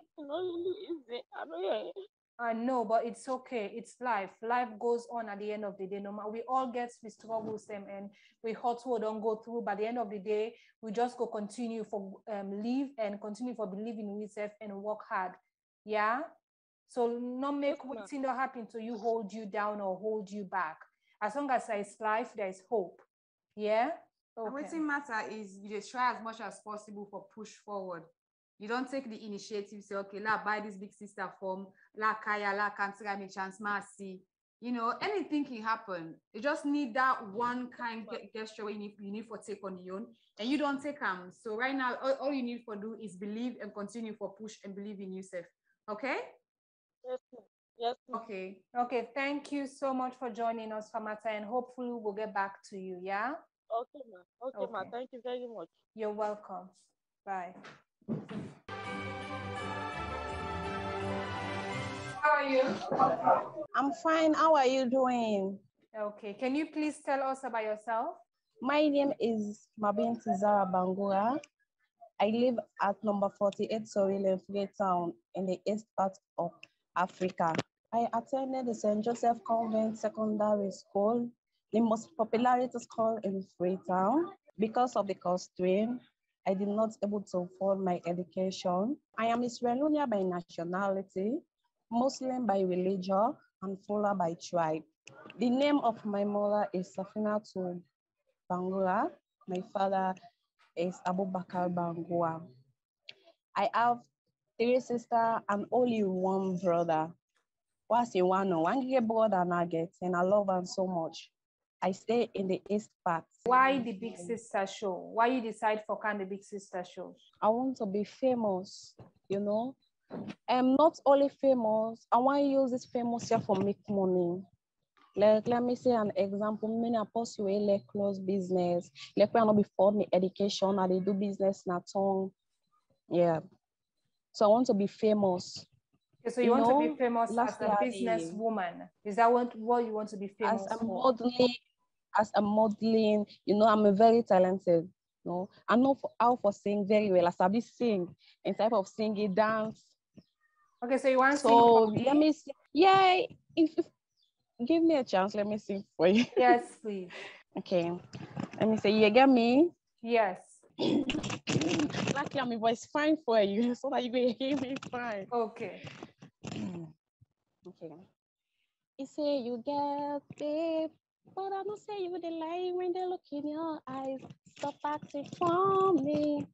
I know yeah.
I know, but it's okay. It's life. Life goes on at the end of the day. No matter we all get we struggles them and we hot we don't go through. But at the end of the day, we just go continue for um live and continue for believing in yourself and work hard. Yeah. So not make waiting that happen to you hold you down or hold you back. As long as there is life, there is hope. Yeah. Okay.
wetin matter is you just try as much as possible for push forward. You don't take the initiative, say, okay, la buy this big sister form, la kaya, la kantira me chance mercy. You know, anything can happen. You just need that one kind ge- gesture you need, you need for take on your own, and you don't take them. So right now, all, all you need for do is believe and continue for push and believe in yourself. Okay?
Yes. Yes.
Okay.
Okay. Thank you so much for joining us, Famata, and hopefully we'll get back to you. Yeah.
Okay, ma. Okay, ma.
Okay.
Thank you very much.
You're welcome. Bye.
How are you?
I'm fine. How are you doing?
Okay. Can you please tell us about yourself?
My name is Mabin Tizara Bangura. I live at number 48 Sorile Freetown in the east part of Africa. I attended the St. Joseph Convent Secondary School, the most popularity school in Freetown. Because of the constraint, I did not able to afford my education. I am Israelia by nationality, Muslim by religion, and Fula by tribe. The name of my mother is Safina to Bangura. My father is Abubakar Bangura. I have three sisters and only one brother. What's the one? One brother nugget, and I love him so much. I stay in the east part.
Why the Big Sister show? Why you decide for kind the Big Sister show?
I want to be famous, you know. I'm not only famous, I want to use this famous here for make money. Like, let me say an example, many are pursue a like close business. Like, when I before me education, I dey do business na tongue. Yeah. So I want to be famous.
Okay, so you,
You
want to be famous as a businesswoman. Is that what, what you want to be famous
as a
for?
As a modeling, you know, I'm a very talented. You know, I know for, how for sing very well. As I be sing in type of singing, dance.
Okay, so you want to sing
So
for
let me see. Yeah, if, if give me a chance, let me sing for you.
Yes, please.
Okay. Let me say, you get me?
Yes.
Luckily, my voice fine for you, so that you can hear me fine.
Okay.
okay. He say you get babe, but I don't say you the lie when they look in your eyes. Stop acting for me.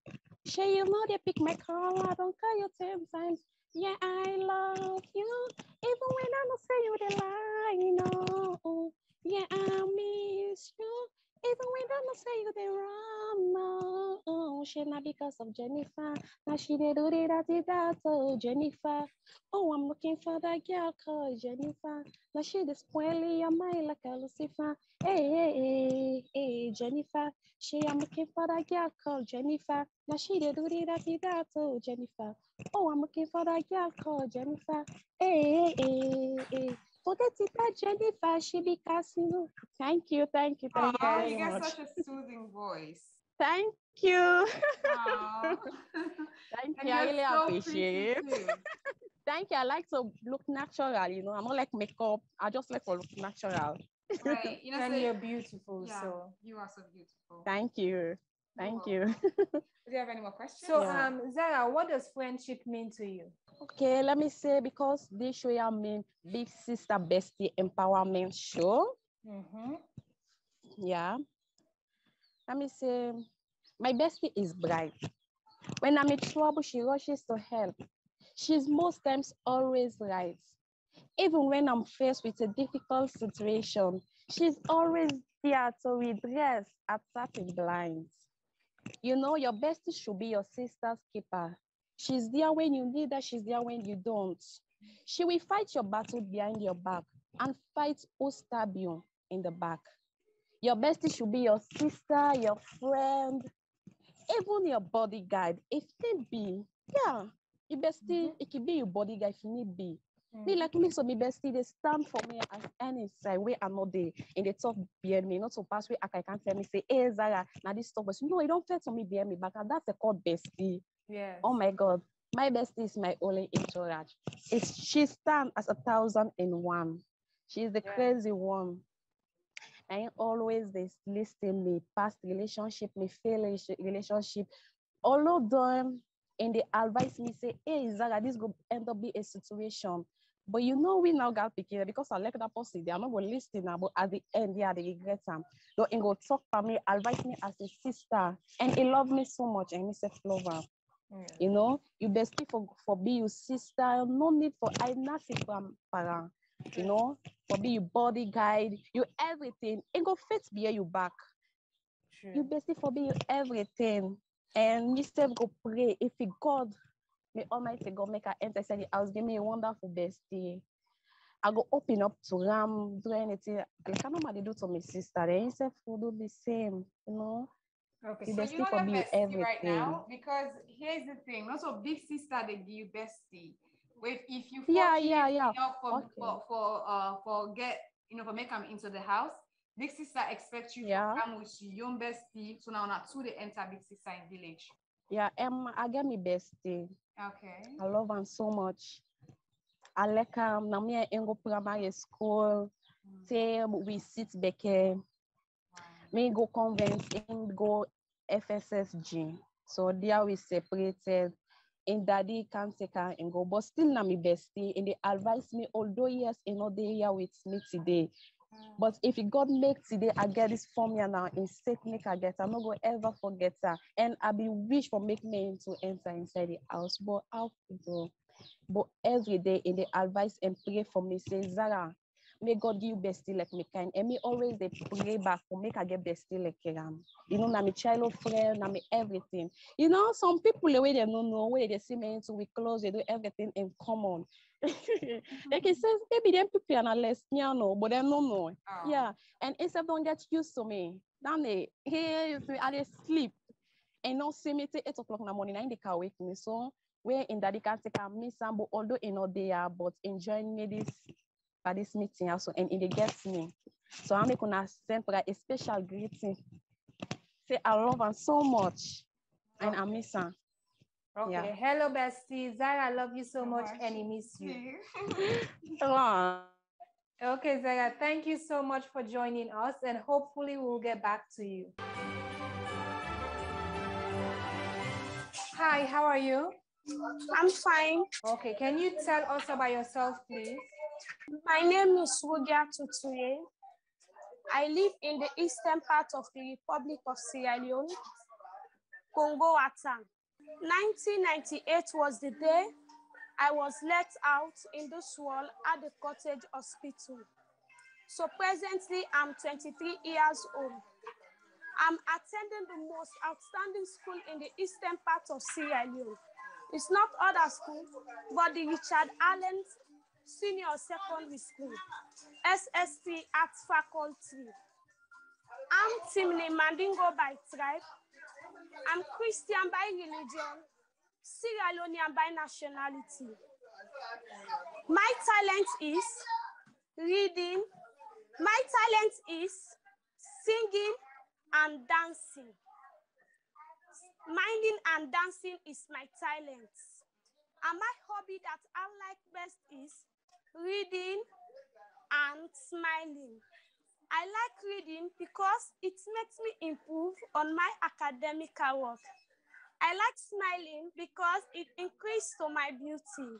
Sure, you know they pick my call. I don't call you ten times. Yeah, I love you, even when I don't say you the lie. You know, yeah, I miss you, even when I don't say you the wrong. No, oh, she not because of Jennifer. Now she did do it that it that oh Jennifer. Oh, I'm looking for that girl called Jennifer. Now she the spoiling your mind like a Lucifer. Hey, hey, hey, hey, Jennifer. She I'm looking for that girl called Jennifer. Now she did do that it that oh Jennifer. Oh, I'm looking for that girl called Jennifer. Hey, hey, hey, hey. Forget it, that Jennifer. She be casino. Thank you, thank you, thank
Oh,
you very
you get
much.
such a soothing voice.
Thank you.
Aw.
Thank
And
you. I
you're
really
so pretty
appreciate.
too.
Thank you. I like to look natural, you know. I'm not like makeup. I just like to look natural.
Right. You know,
and
so-
you're beautiful.
Yeah,
So
you are so beautiful.
Thank you. Thank you.
Do you have any more questions?
so
Yeah.
um Zara, what does friendship mean to you?
Okay, let me say because this show I mean Big Sister Bestie Empowerment Show.
Mm-hmm.
Yeah. Let me say my bestie is bright. When I'm in trouble, she rushes to help. She's most times always right. Even when I'm faced with a difficult situation, she's always there to redress at certain blinds. You know, your bestie should be your sister's keeper. She's there when you need her, she's there when you don't. She will fight your battle behind your back and fight who stab you in the back. Your bestie should be your sister, your friend, even your bodyguard. If need be, yeah, your bestie, mm-hmm. it could be your bodyguard if need be. They mm. like me, so my bestie, they stand for me as any side where I'm not there in the top behind me, not to pass where I can't tell me, say, hey, Zara, now this stop us. No, it don't fit to me behind me, but that's a called bestie.
Yes.
Oh my God. My bestie is my only entourage. It's she stand as a thousand and one. She's the
Yeah.
crazy one. And always they listing me past relationship, me fail relation- relationship. All of them and they advise me, say, hey Zara, this go end up be a situation. But you know, we now got picking because I like that person. They are not going to listen now, but at the end, yeah, they regret them. So, and go talk for me, advise me as a sister. And he love me so much, and he said, love her. You know, you bestie for for be your sister. No need for I nothing from parent. You know, for be your body guide, you everything. It go fit be you back. You bestie for be you everything. And me self go pray if it God, may Almighty God make her enter the house, give me a wonderful bestie. I go open up to Ram, do anything. Like I normally do to my sister. Himself will do the same, you know.
Okay,
The
so you your bestie right now because here's the thing. Also, big sister they give you bestie. With if you
Yeah, yeah, yeah.
You know, for
Okay.
for for uh for get you know for make them into the house. Big sister expect you
Yeah.
to come with your bestie. So now not two they enter big sister in village.
Yeah, um, I get me bestie.
Okay.
I love him so much. I like him. Na me and go primary school. Say we sit back. Me go convent him go FSSG. So there we separated. And daddy can take her and go, but still na me bestie. And they advise me, although yes, you know they here with me today. But if it God make today, I get this formula now in sake make I get. I'm not gonna ever forget her. And I be wish for make me to enter inside the house. But how to do? But every day in the advice and pray for me, say Zara, may God give you bestie like me kind. And me always they pray back for make I get bestie like um, you know, na me child friend, na me everything. You know, some people the way they don't know, where they see me into we close, they do everything in common. like it says, maybe them people are not less know, but they don't know. Ah. Yeah. And instead don't get used to me. Then they here you see, I sleep. And not see me till eight o'clock in the morning, and they can wake me. So where in daddy can take a miss some, but although in know they are, but enjoying me this for this meeting also, and it dey gets me. So I'm gonna send for a special greeting. Say I love her so much, and I miss her.
Okay.
Yeah.
Hello, bestie. Zara, I love you so much, and I miss you.
Hello.
Okay, Zara, thank you so much for joining us, and hopefully we'll get back to you. Hi, how are you?
I'm fine.
Okay, can you tell us about yourself, please?
My name is Rudia Tutuye. I live in the eastern part of the Republic of Sierra Leone, Congo Wata. 1998 was the day I was let out in this world at the cottage hospital. So presently, I'm 23 years old. I'm attending the most outstanding school in the eastern part of Sierra Leone. It's not other school, but the Richard Allen Senior Secondary School, SST Arts Faculty. I'm Timni Mandingo by tribe. I'm Christian by religion, Sierra Leonean by nationality. My talent is reading. My talent is singing and dancing. Minding and dancing is my talent. And my hobby that I like best is reading and smiling. I like reading because it makes me improve on my academic work. I like smiling because it increases to my beauty.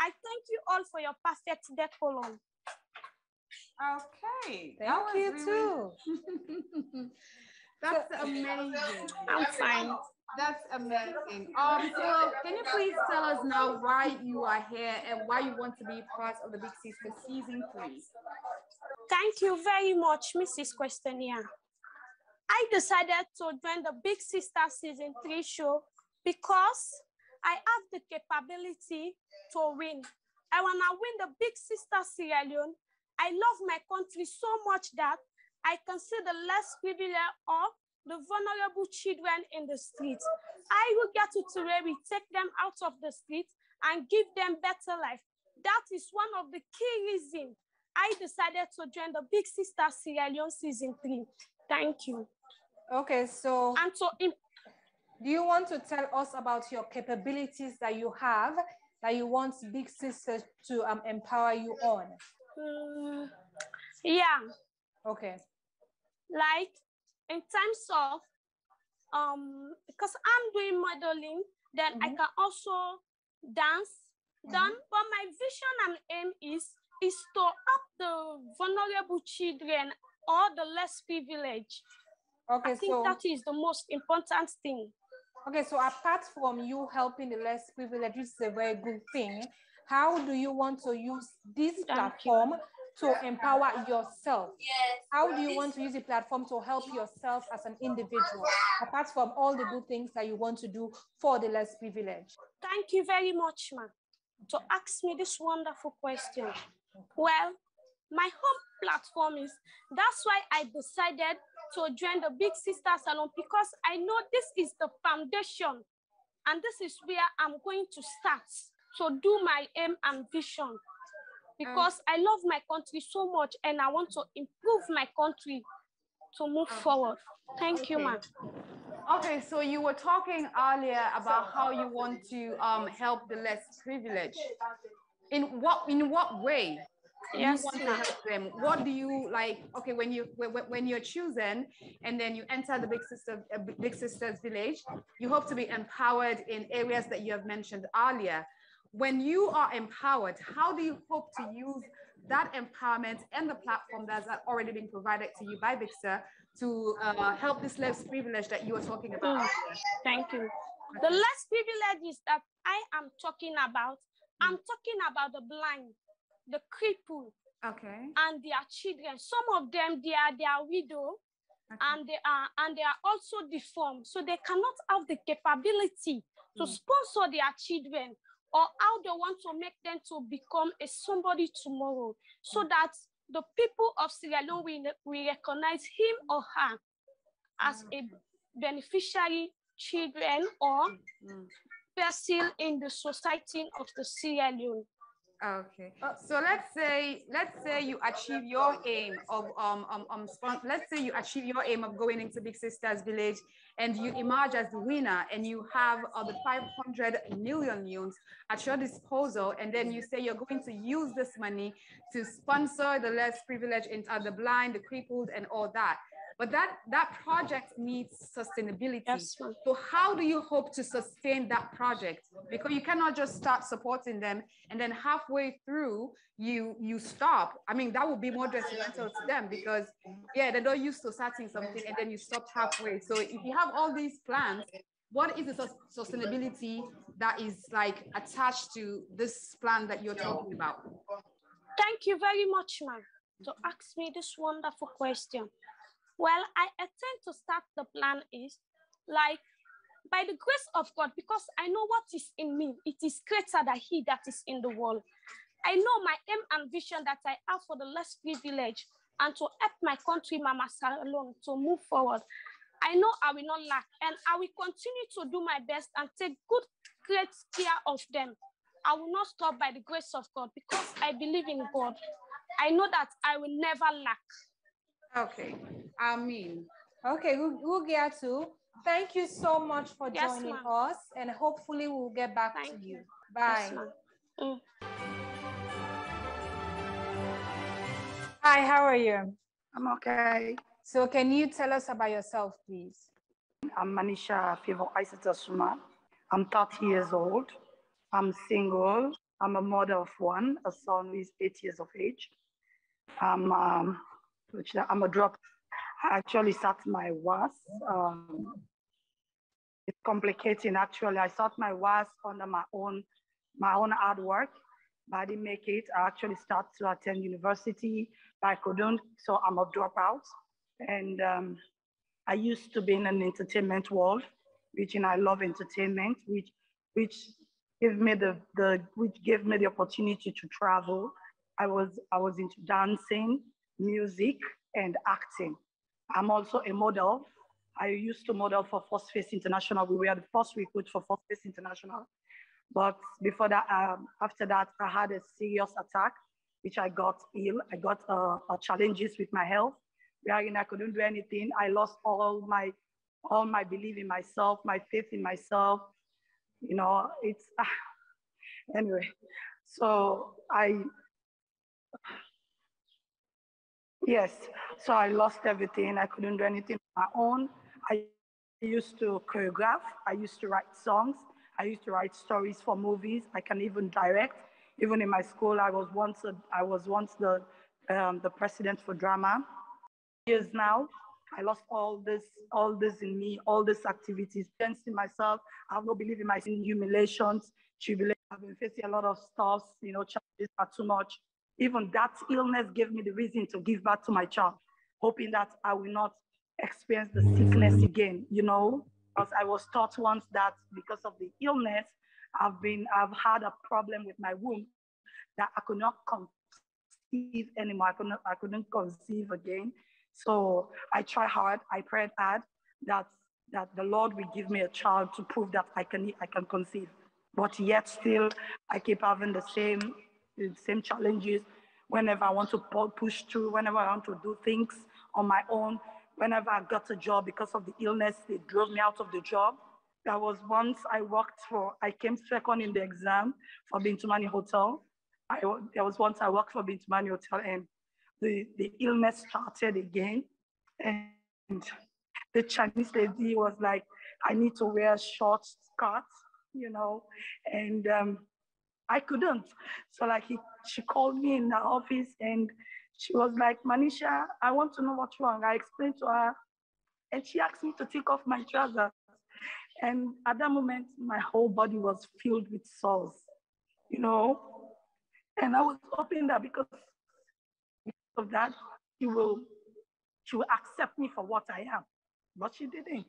I thank you all for your perfect decorum.
Okay.
Thank
that
you
really- That's amazing.
I'm fine.
That's amazing. Um, so can you please tell us now why you are here and why you want to be part of the Big Sister season three?
Thank you very much, Mrs. Questionnaire. I decided to join the Big Sister Season 3 show because I have the capability to win. I want to win the Big Sister Sierra Leone. I love my country so much that I consider less privileged or the vulnerable children in the streets. I will get to where we take them out of the street and give them better life. That is one of the key reasons I decided to join the Big Sister Sierra Leone season three. Thank you.
Okay, so
and so in,
do you want to tell us about your capabilities that you have that you want Big Sister to um, empower you on?
Mm, yeah,
Okay.
like in terms of um because I'm doing modeling, then I can also dance. Then, but my vision and aim is is to help the vulnerable children or the less privileged.
Okay,
I think
so
that is the most important thing.
Okay, so apart from you helping the less privileged, which is a very good thing, how do you want to use this platform to empower yourself? How do you want to use the platform to help yourself as an individual, apart from all the good things that you want to do for the less privileged?
Thank you very much, ma, to ask me this wonderful question. Well, my home platform is that's why I decided to join the Big Sister Salone because I know this is the foundation and this is where I'm going to start to do my aim and vision because I love my country so much and I want to improve my country to move forward. Thank you, ma'am.
Okay, so you were talking earlier about how you want to um, help the less privileged. In what in what way?
Yes,
you want to help them. What do you like? Okay, when you when, when- when you're chosen and then you enter the big sister uh, big sisters village, you hope to be empowered in areas that you have mentioned earlier. When you are empowered, how do you hope to use that empowerment and the platform that's already been provided to you by Bixer to uh, help this less privilege that you were talking about?
Mm. Thank you. The less privileges that I am talking about, I'm talking about the blind, the crippled,
Okay.
and their children. Some of them they are they are widow, and they are and they are also deformed, so they cannot have the capability to
Mm.
sponsor their children or how they want to make them to become a somebody tomorrow, so mm. that the people of Sierra Leone will, will recognize him or her as a mm. beneficiary children or mm. person in the society of the Sierra Leone.
Okay. So let's say let's say you achieve your aim of um um, um let's say you achieve your aim of going into Big Sisters Village and you emerge as the winner and you have uh, the 500 million yuns at your disposal and then you say you're going to use this money to sponsor the less privileged and uh, the blind, the crippled and all that.
But that that project needs sustainability.
Ma'am.
so how do you hope to sustain that project? Because you cannot just start supporting them and then halfway through you you stop. I mean, that would be more detrimental to them because yeah, they're not used to starting something and then you stop halfway. So if you have all these plans, what is the sus- sustainability that is like attached to this plan that you're talking about?
Thank you very much, ma'am, to ask me this wonderful question. Well, I intend to start the plan is like by the grace of God, because I know what is in me, it is greater than he that is in the world. I know my aim and vision that I have for the less privileged and to help my country, Mama Salone, to move forward. I know I will not lack and I will continue to do my best and take good, great care of them. I will not stop by the grace of God because I believe in God. I know that I will never lack.
Okay, I mean,
Okay, we'll, we'll get to. Thank you so much for
Yes,
joining us, and hopefully we'll get back to you. Bye.
Yes. Mm.
Hi, how are you?
I'm okay.
So, can you tell us about yourself, please?
I'm Manisha Favor Isata Suma. I'm 30 years old. I'm single. I'm a mother of one, a son who is eight years of age. I'm, um, which I'm a drop. Actually start my WAS. Um, it's complicating actually. I start my WAS under my own, my own hard work, but I didn't make it. I actually start to attend university, but I couldn't, so I'm a dropout. And um, I used to be in an entertainment world, which and I love entertainment, which which gave me the, the which gave me the opportunity to travel. I was I was into dancing, music, and acting. I'm also a model. I used to model for First Face International. We were the first recruit for First Face International. But before that, um, after that, I had a serious attack, which I got ill. I got uh, uh, challenges with my health, wherein I couldn't do anything. I lost all my all my belief in myself, my faith in myself. You know, it's anyway. So I yes, so I lost everything. I couldn't do anything on my own. I used to choreograph. I used to write songs. I used to write stories for movies. I can even direct. Even in my school, I was once a, I was once the um, the president for drama. Years now, I lost all this all this in me, all these activities, dancing myself. I have no belief in my humiliations, tribulations. I've been facing a lot of stuff, you know, challenges are too much. Even that illness gave me the reason to give back to my child, hoping that I will not experience the sickness mm. again, you know, because I was taught once that because of the illness, I've been, I've had a problem with my womb that I could not conceive anymore. I couldn't, I couldn't conceive again. So I try hard, I prayed hard that, that the Lord will give me a child to prove that I can, I can conceive. But yet still, I keep having the same, the same challenges whenever I want to push through, whenever I want to do things on my own, whenever I got a job because of the illness, they drove me out of the job. There was once I worked for, I came second in the exam for Bintumani Hotel. I, there was once I worked for Bintumani Hotel and the, the illness started again. And the Chinese lady was like, I need to wear short skirts, you know, and um, I couldn't. So like he, she called me in the office and she was like, Manisha, I want to know what's wrong. I explained to her and she asked me to take off my trousers. And at that moment, my whole body was filled with sores, you know. And I was hoping that because of that, she will, she will accept me for what I am. But she didn't.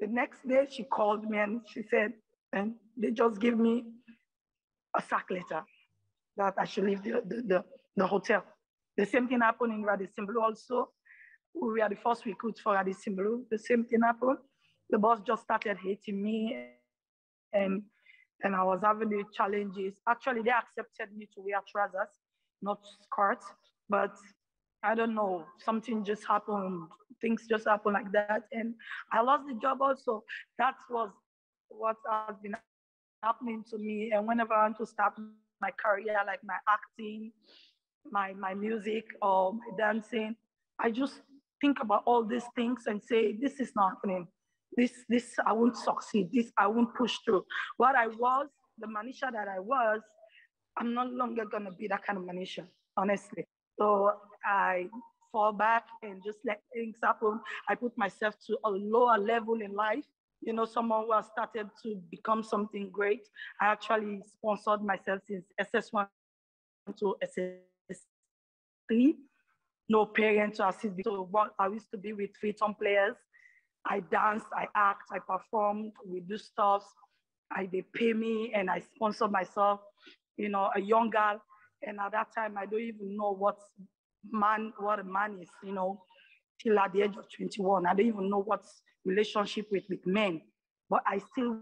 The next day, she called me and she said, and they just gave me a sack letter that I should leave the, the, the, the hotel. The same thing happened in Radisson also. We were the first recruits for Radisson The same thing happened. The boss just started hating me and and I was having the challenges. Actually, they accepted me to wear trousers, not skirts, but I don't know, something just happened. Things just happened like that. And I lost the job also. That was what has been happening to me. And whenever I want to start my career, like my acting, my, my music or my dancing, I just think about all these things and say, this is not happening. This, this, I won't succeed. This, I won't push through. What I was, the Manisha that I was, I'm no longer gonna be that kind of Manisha, honestly. So I fall back and just let things happen. I put myself to a lower level in life. You know, someone who has started to become something great. I actually sponsored myself since SS1 to SS3. No parent to assist. So what I used to be with Phaeton players. I dance, I act, I perform, we do stuff. I they pay me and I sponsor myself, you know, a young girl. And at that time, I don't even know what man, what a man is, you know, till at the age of 21. I don't even know what's relationship with, with men. But I still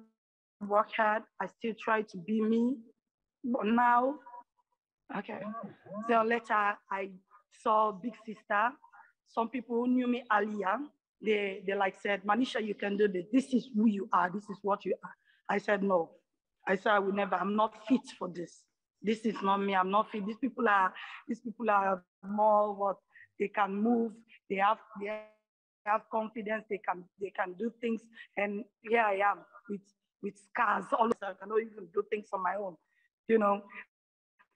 work hard. I still try to be me. But now, okay. So later I saw Big Sister. Some people who knew me earlier, they, they like said, Manisha, you can do this. This is who you are. This is what you are. I said, no. I said, I will never, I'm not fit for this. This is not me. I'm not fit. These people are, these people are more what they can move. They have, they have confidence. They can, they can do things. And here I am with, with scars. All I cannot even do things on my own. You know,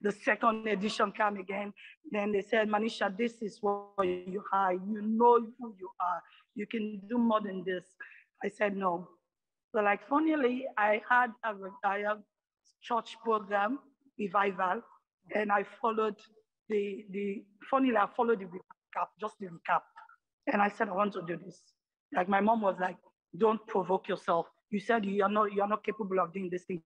the second edition came again. Then they said, Manisha, this is what you are. You know who you are. You can do more than this. I said, no. So like funnily, I had a, have church program, revival, and I followed the, the funnily, I followed the recap, just the recap. And I said, I want to do this. Like my mom was like, don't provoke yourself. You said you are not, you are not capable of doing this thing.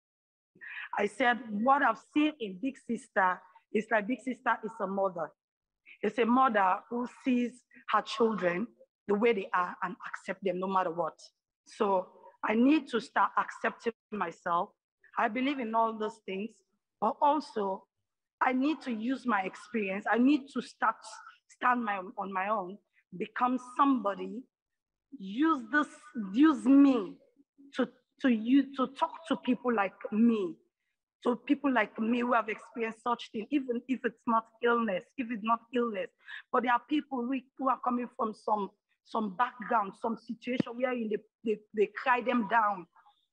I said, what I've seen in Big Sister is like Big Sister is a mother. It's a mother who sees her children the way they are and accept them no matter what. So I need to start accepting myself. I believe in all those things, but also I need to use my experience. I need to start stand my, on my own, become somebody, use this, use me to, to, you, to talk to people like me, to people like me who have experienced such thing, even if it's not illness, if it's not illness, but there are people who, are coming from some some background, some situation where they, they, they cry them down,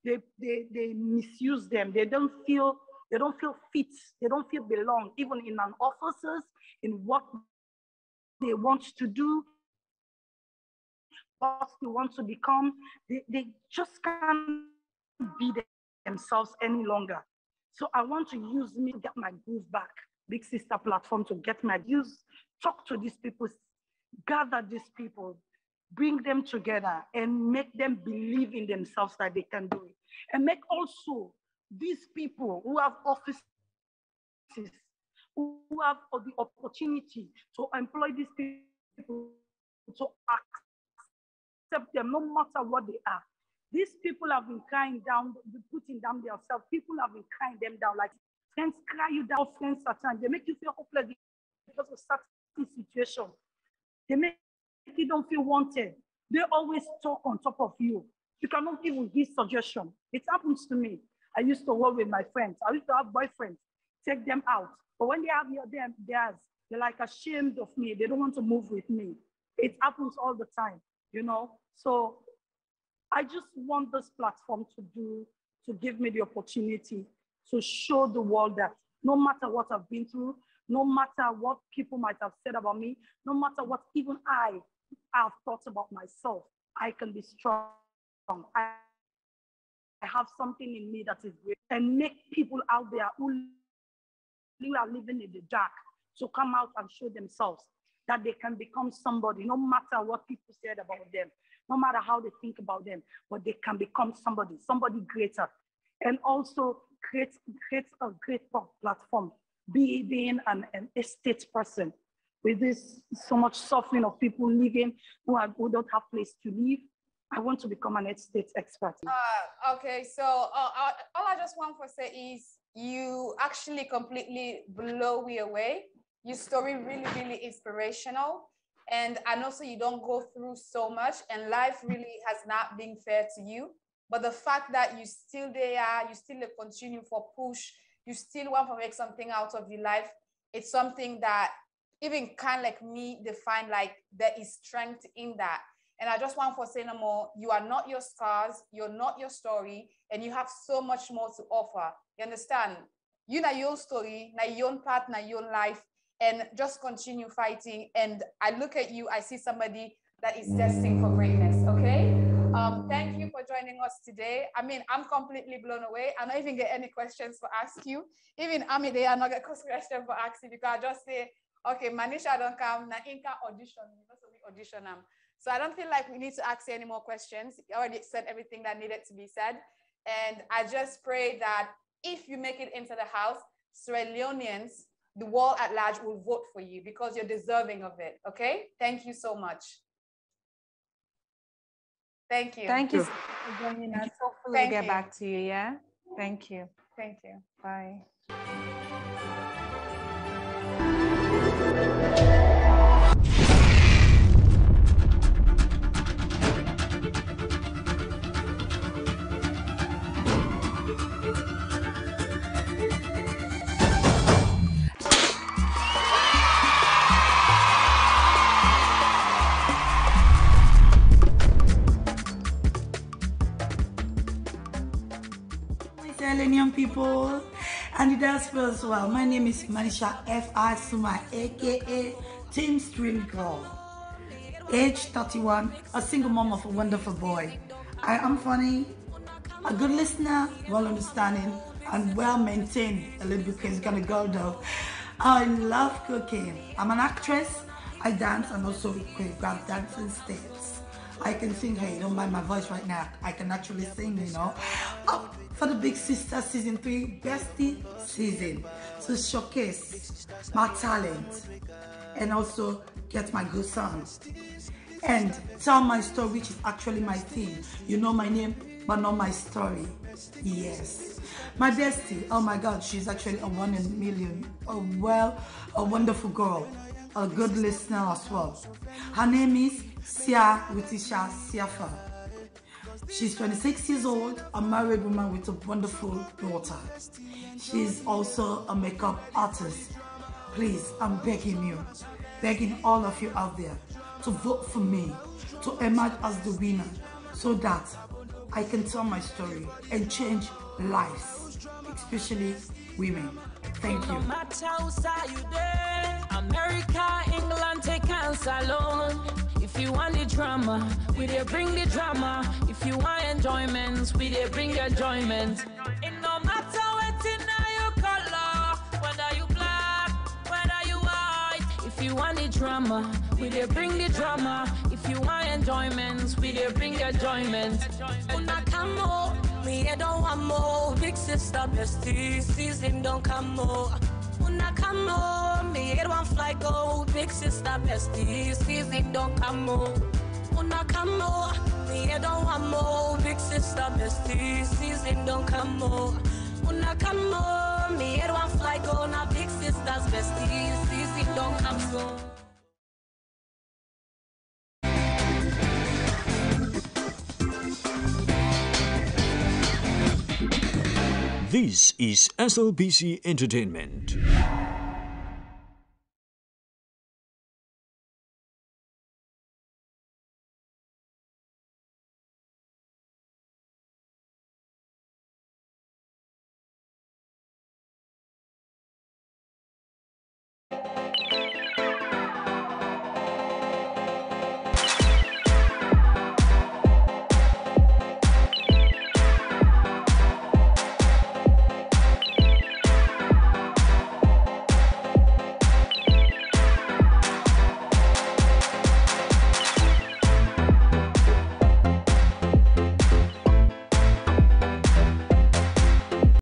they, they, they misuse them, they don't feel they don't feel fit, they don't feel belong, even in an offices, in what they want to do, what they want to become, they, they just can't be themselves any longer. So I want to use me to get my groove back, Big Sister platform to get my use, talk to these people, gather these people, bring them together and make them believe in themselves that they can do it. And make also these people who have offices, who have the opportunity to employ these people to accept them no matter what they are. These people have been crying down, putting down themselves. People have been crying them down. Like friends cry you down, friends at times. They make you feel hopeless because of certain situation. They make you don't feel wanted. They always talk on top of you. You cannot even give suggestion. It happens to me. I used to work with my friends. I used to have boyfriends, take them out. But when they have your them theirs, they're like ashamed of me. They don't want to move with me. It happens all the time, you know. So I just want this platform to do to give me the opportunity to show the world that no matter what I've been through, no matter what people might have said about me, no matter what even I have thought about myself, I can be strong. I, I have something in me that is great and make people out there who, who are living in the dark to come out and show themselves that they can become somebody, no matter what people said about them, no matter how they think about them, but they can become somebody, somebody greater. And also create, create a great platform, be being an, an estate person, with this so much suffering of people living who, are, who don't have place to live. I want to become an estate expert.
Uh, okay, so uh, uh, all I just want to say is you actually completely blow me away. Your story really, really inspirational. And I know so you don't go through so much and life really has not been fair to you. But the fact that you still there, you still continue for push, you still want to make something out of your life, it's something that even kind like me define like there is strength in that. And I just want for say no more, you are not your scars, you're not your story, and you have so much more to offer. You understand? You know your story, now your own path, now your own life, and just continue fighting. And I look at you, I see somebody that is destined for greatness. Okay. Um, thank you for joining us today. I mean, I'm completely blown away. I don't even get any questions for ask you. Even I they are not get question for ask you because I just say, okay, Manisha don't come, na inka audition, you so we audition them. So I don't feel like we need to ask you any more questions. You already said everything that needed to be said. And I just pray that if you make it into the house, Sierra Leoneans, the world at large will vote for you because you're deserving of it. Okay. Thank you so much. Thank you.
Thank you for joining us. Hopefully,
Thank
we'll get
you.
back to you. Yeah. Thank you.
Thank you.
Bye.
My Selenium people and the diaspora as well. My name is Manisha F.I. Suma, aka Team Stream Girl. Age 31, a single mom of a wonderful boy. I am funny, a good listener, well understanding, and well maintained. A little bit crazy girl though. I love cooking. I'm an actress. I dance and also choreograph dancing steps. I can sing. Hey, don't mind my voice right now. I can actually sing, you know. Up for the Big Sister Season 3 Bestie Season to showcase my talent and also get my good songs and tell my story, which is actually my theme. You know my name, but not my story. Yes. My bestie, oh my God, she's actually a one in a million. A well, a wonderful girl, a good listener as well. Her name is Sia Witisha Siafa. She's 26 years old, a married woman with a wonderful daughter. She's also a makeup artist. Please, I'm begging you, begging all of you out there to vote for me, to emerge as the winner, so that I can tell my story and change lives, especially women. Thank
No matter how you there, America, England, take us alone. If you want the drama, we there bring the drama. If you want enjoyment, we there bring the enjoyment. It no matter what in your color, whether you black, whether you white. If you want the drama, we there bring the drama. If you want enjoyment, we there bring the enjoyment. Una come on, me I don't want more. Big sister, bestie, season don't come more. Una come on, me I don't fly go. Big sister, bestie, season don't come more. Una come on, me I don't want more. Big sister, bestie, season don't come more. Una come on, me I don't fly go. Now big sisters, bestie, season don't come more.
This is SLBC Entertainment.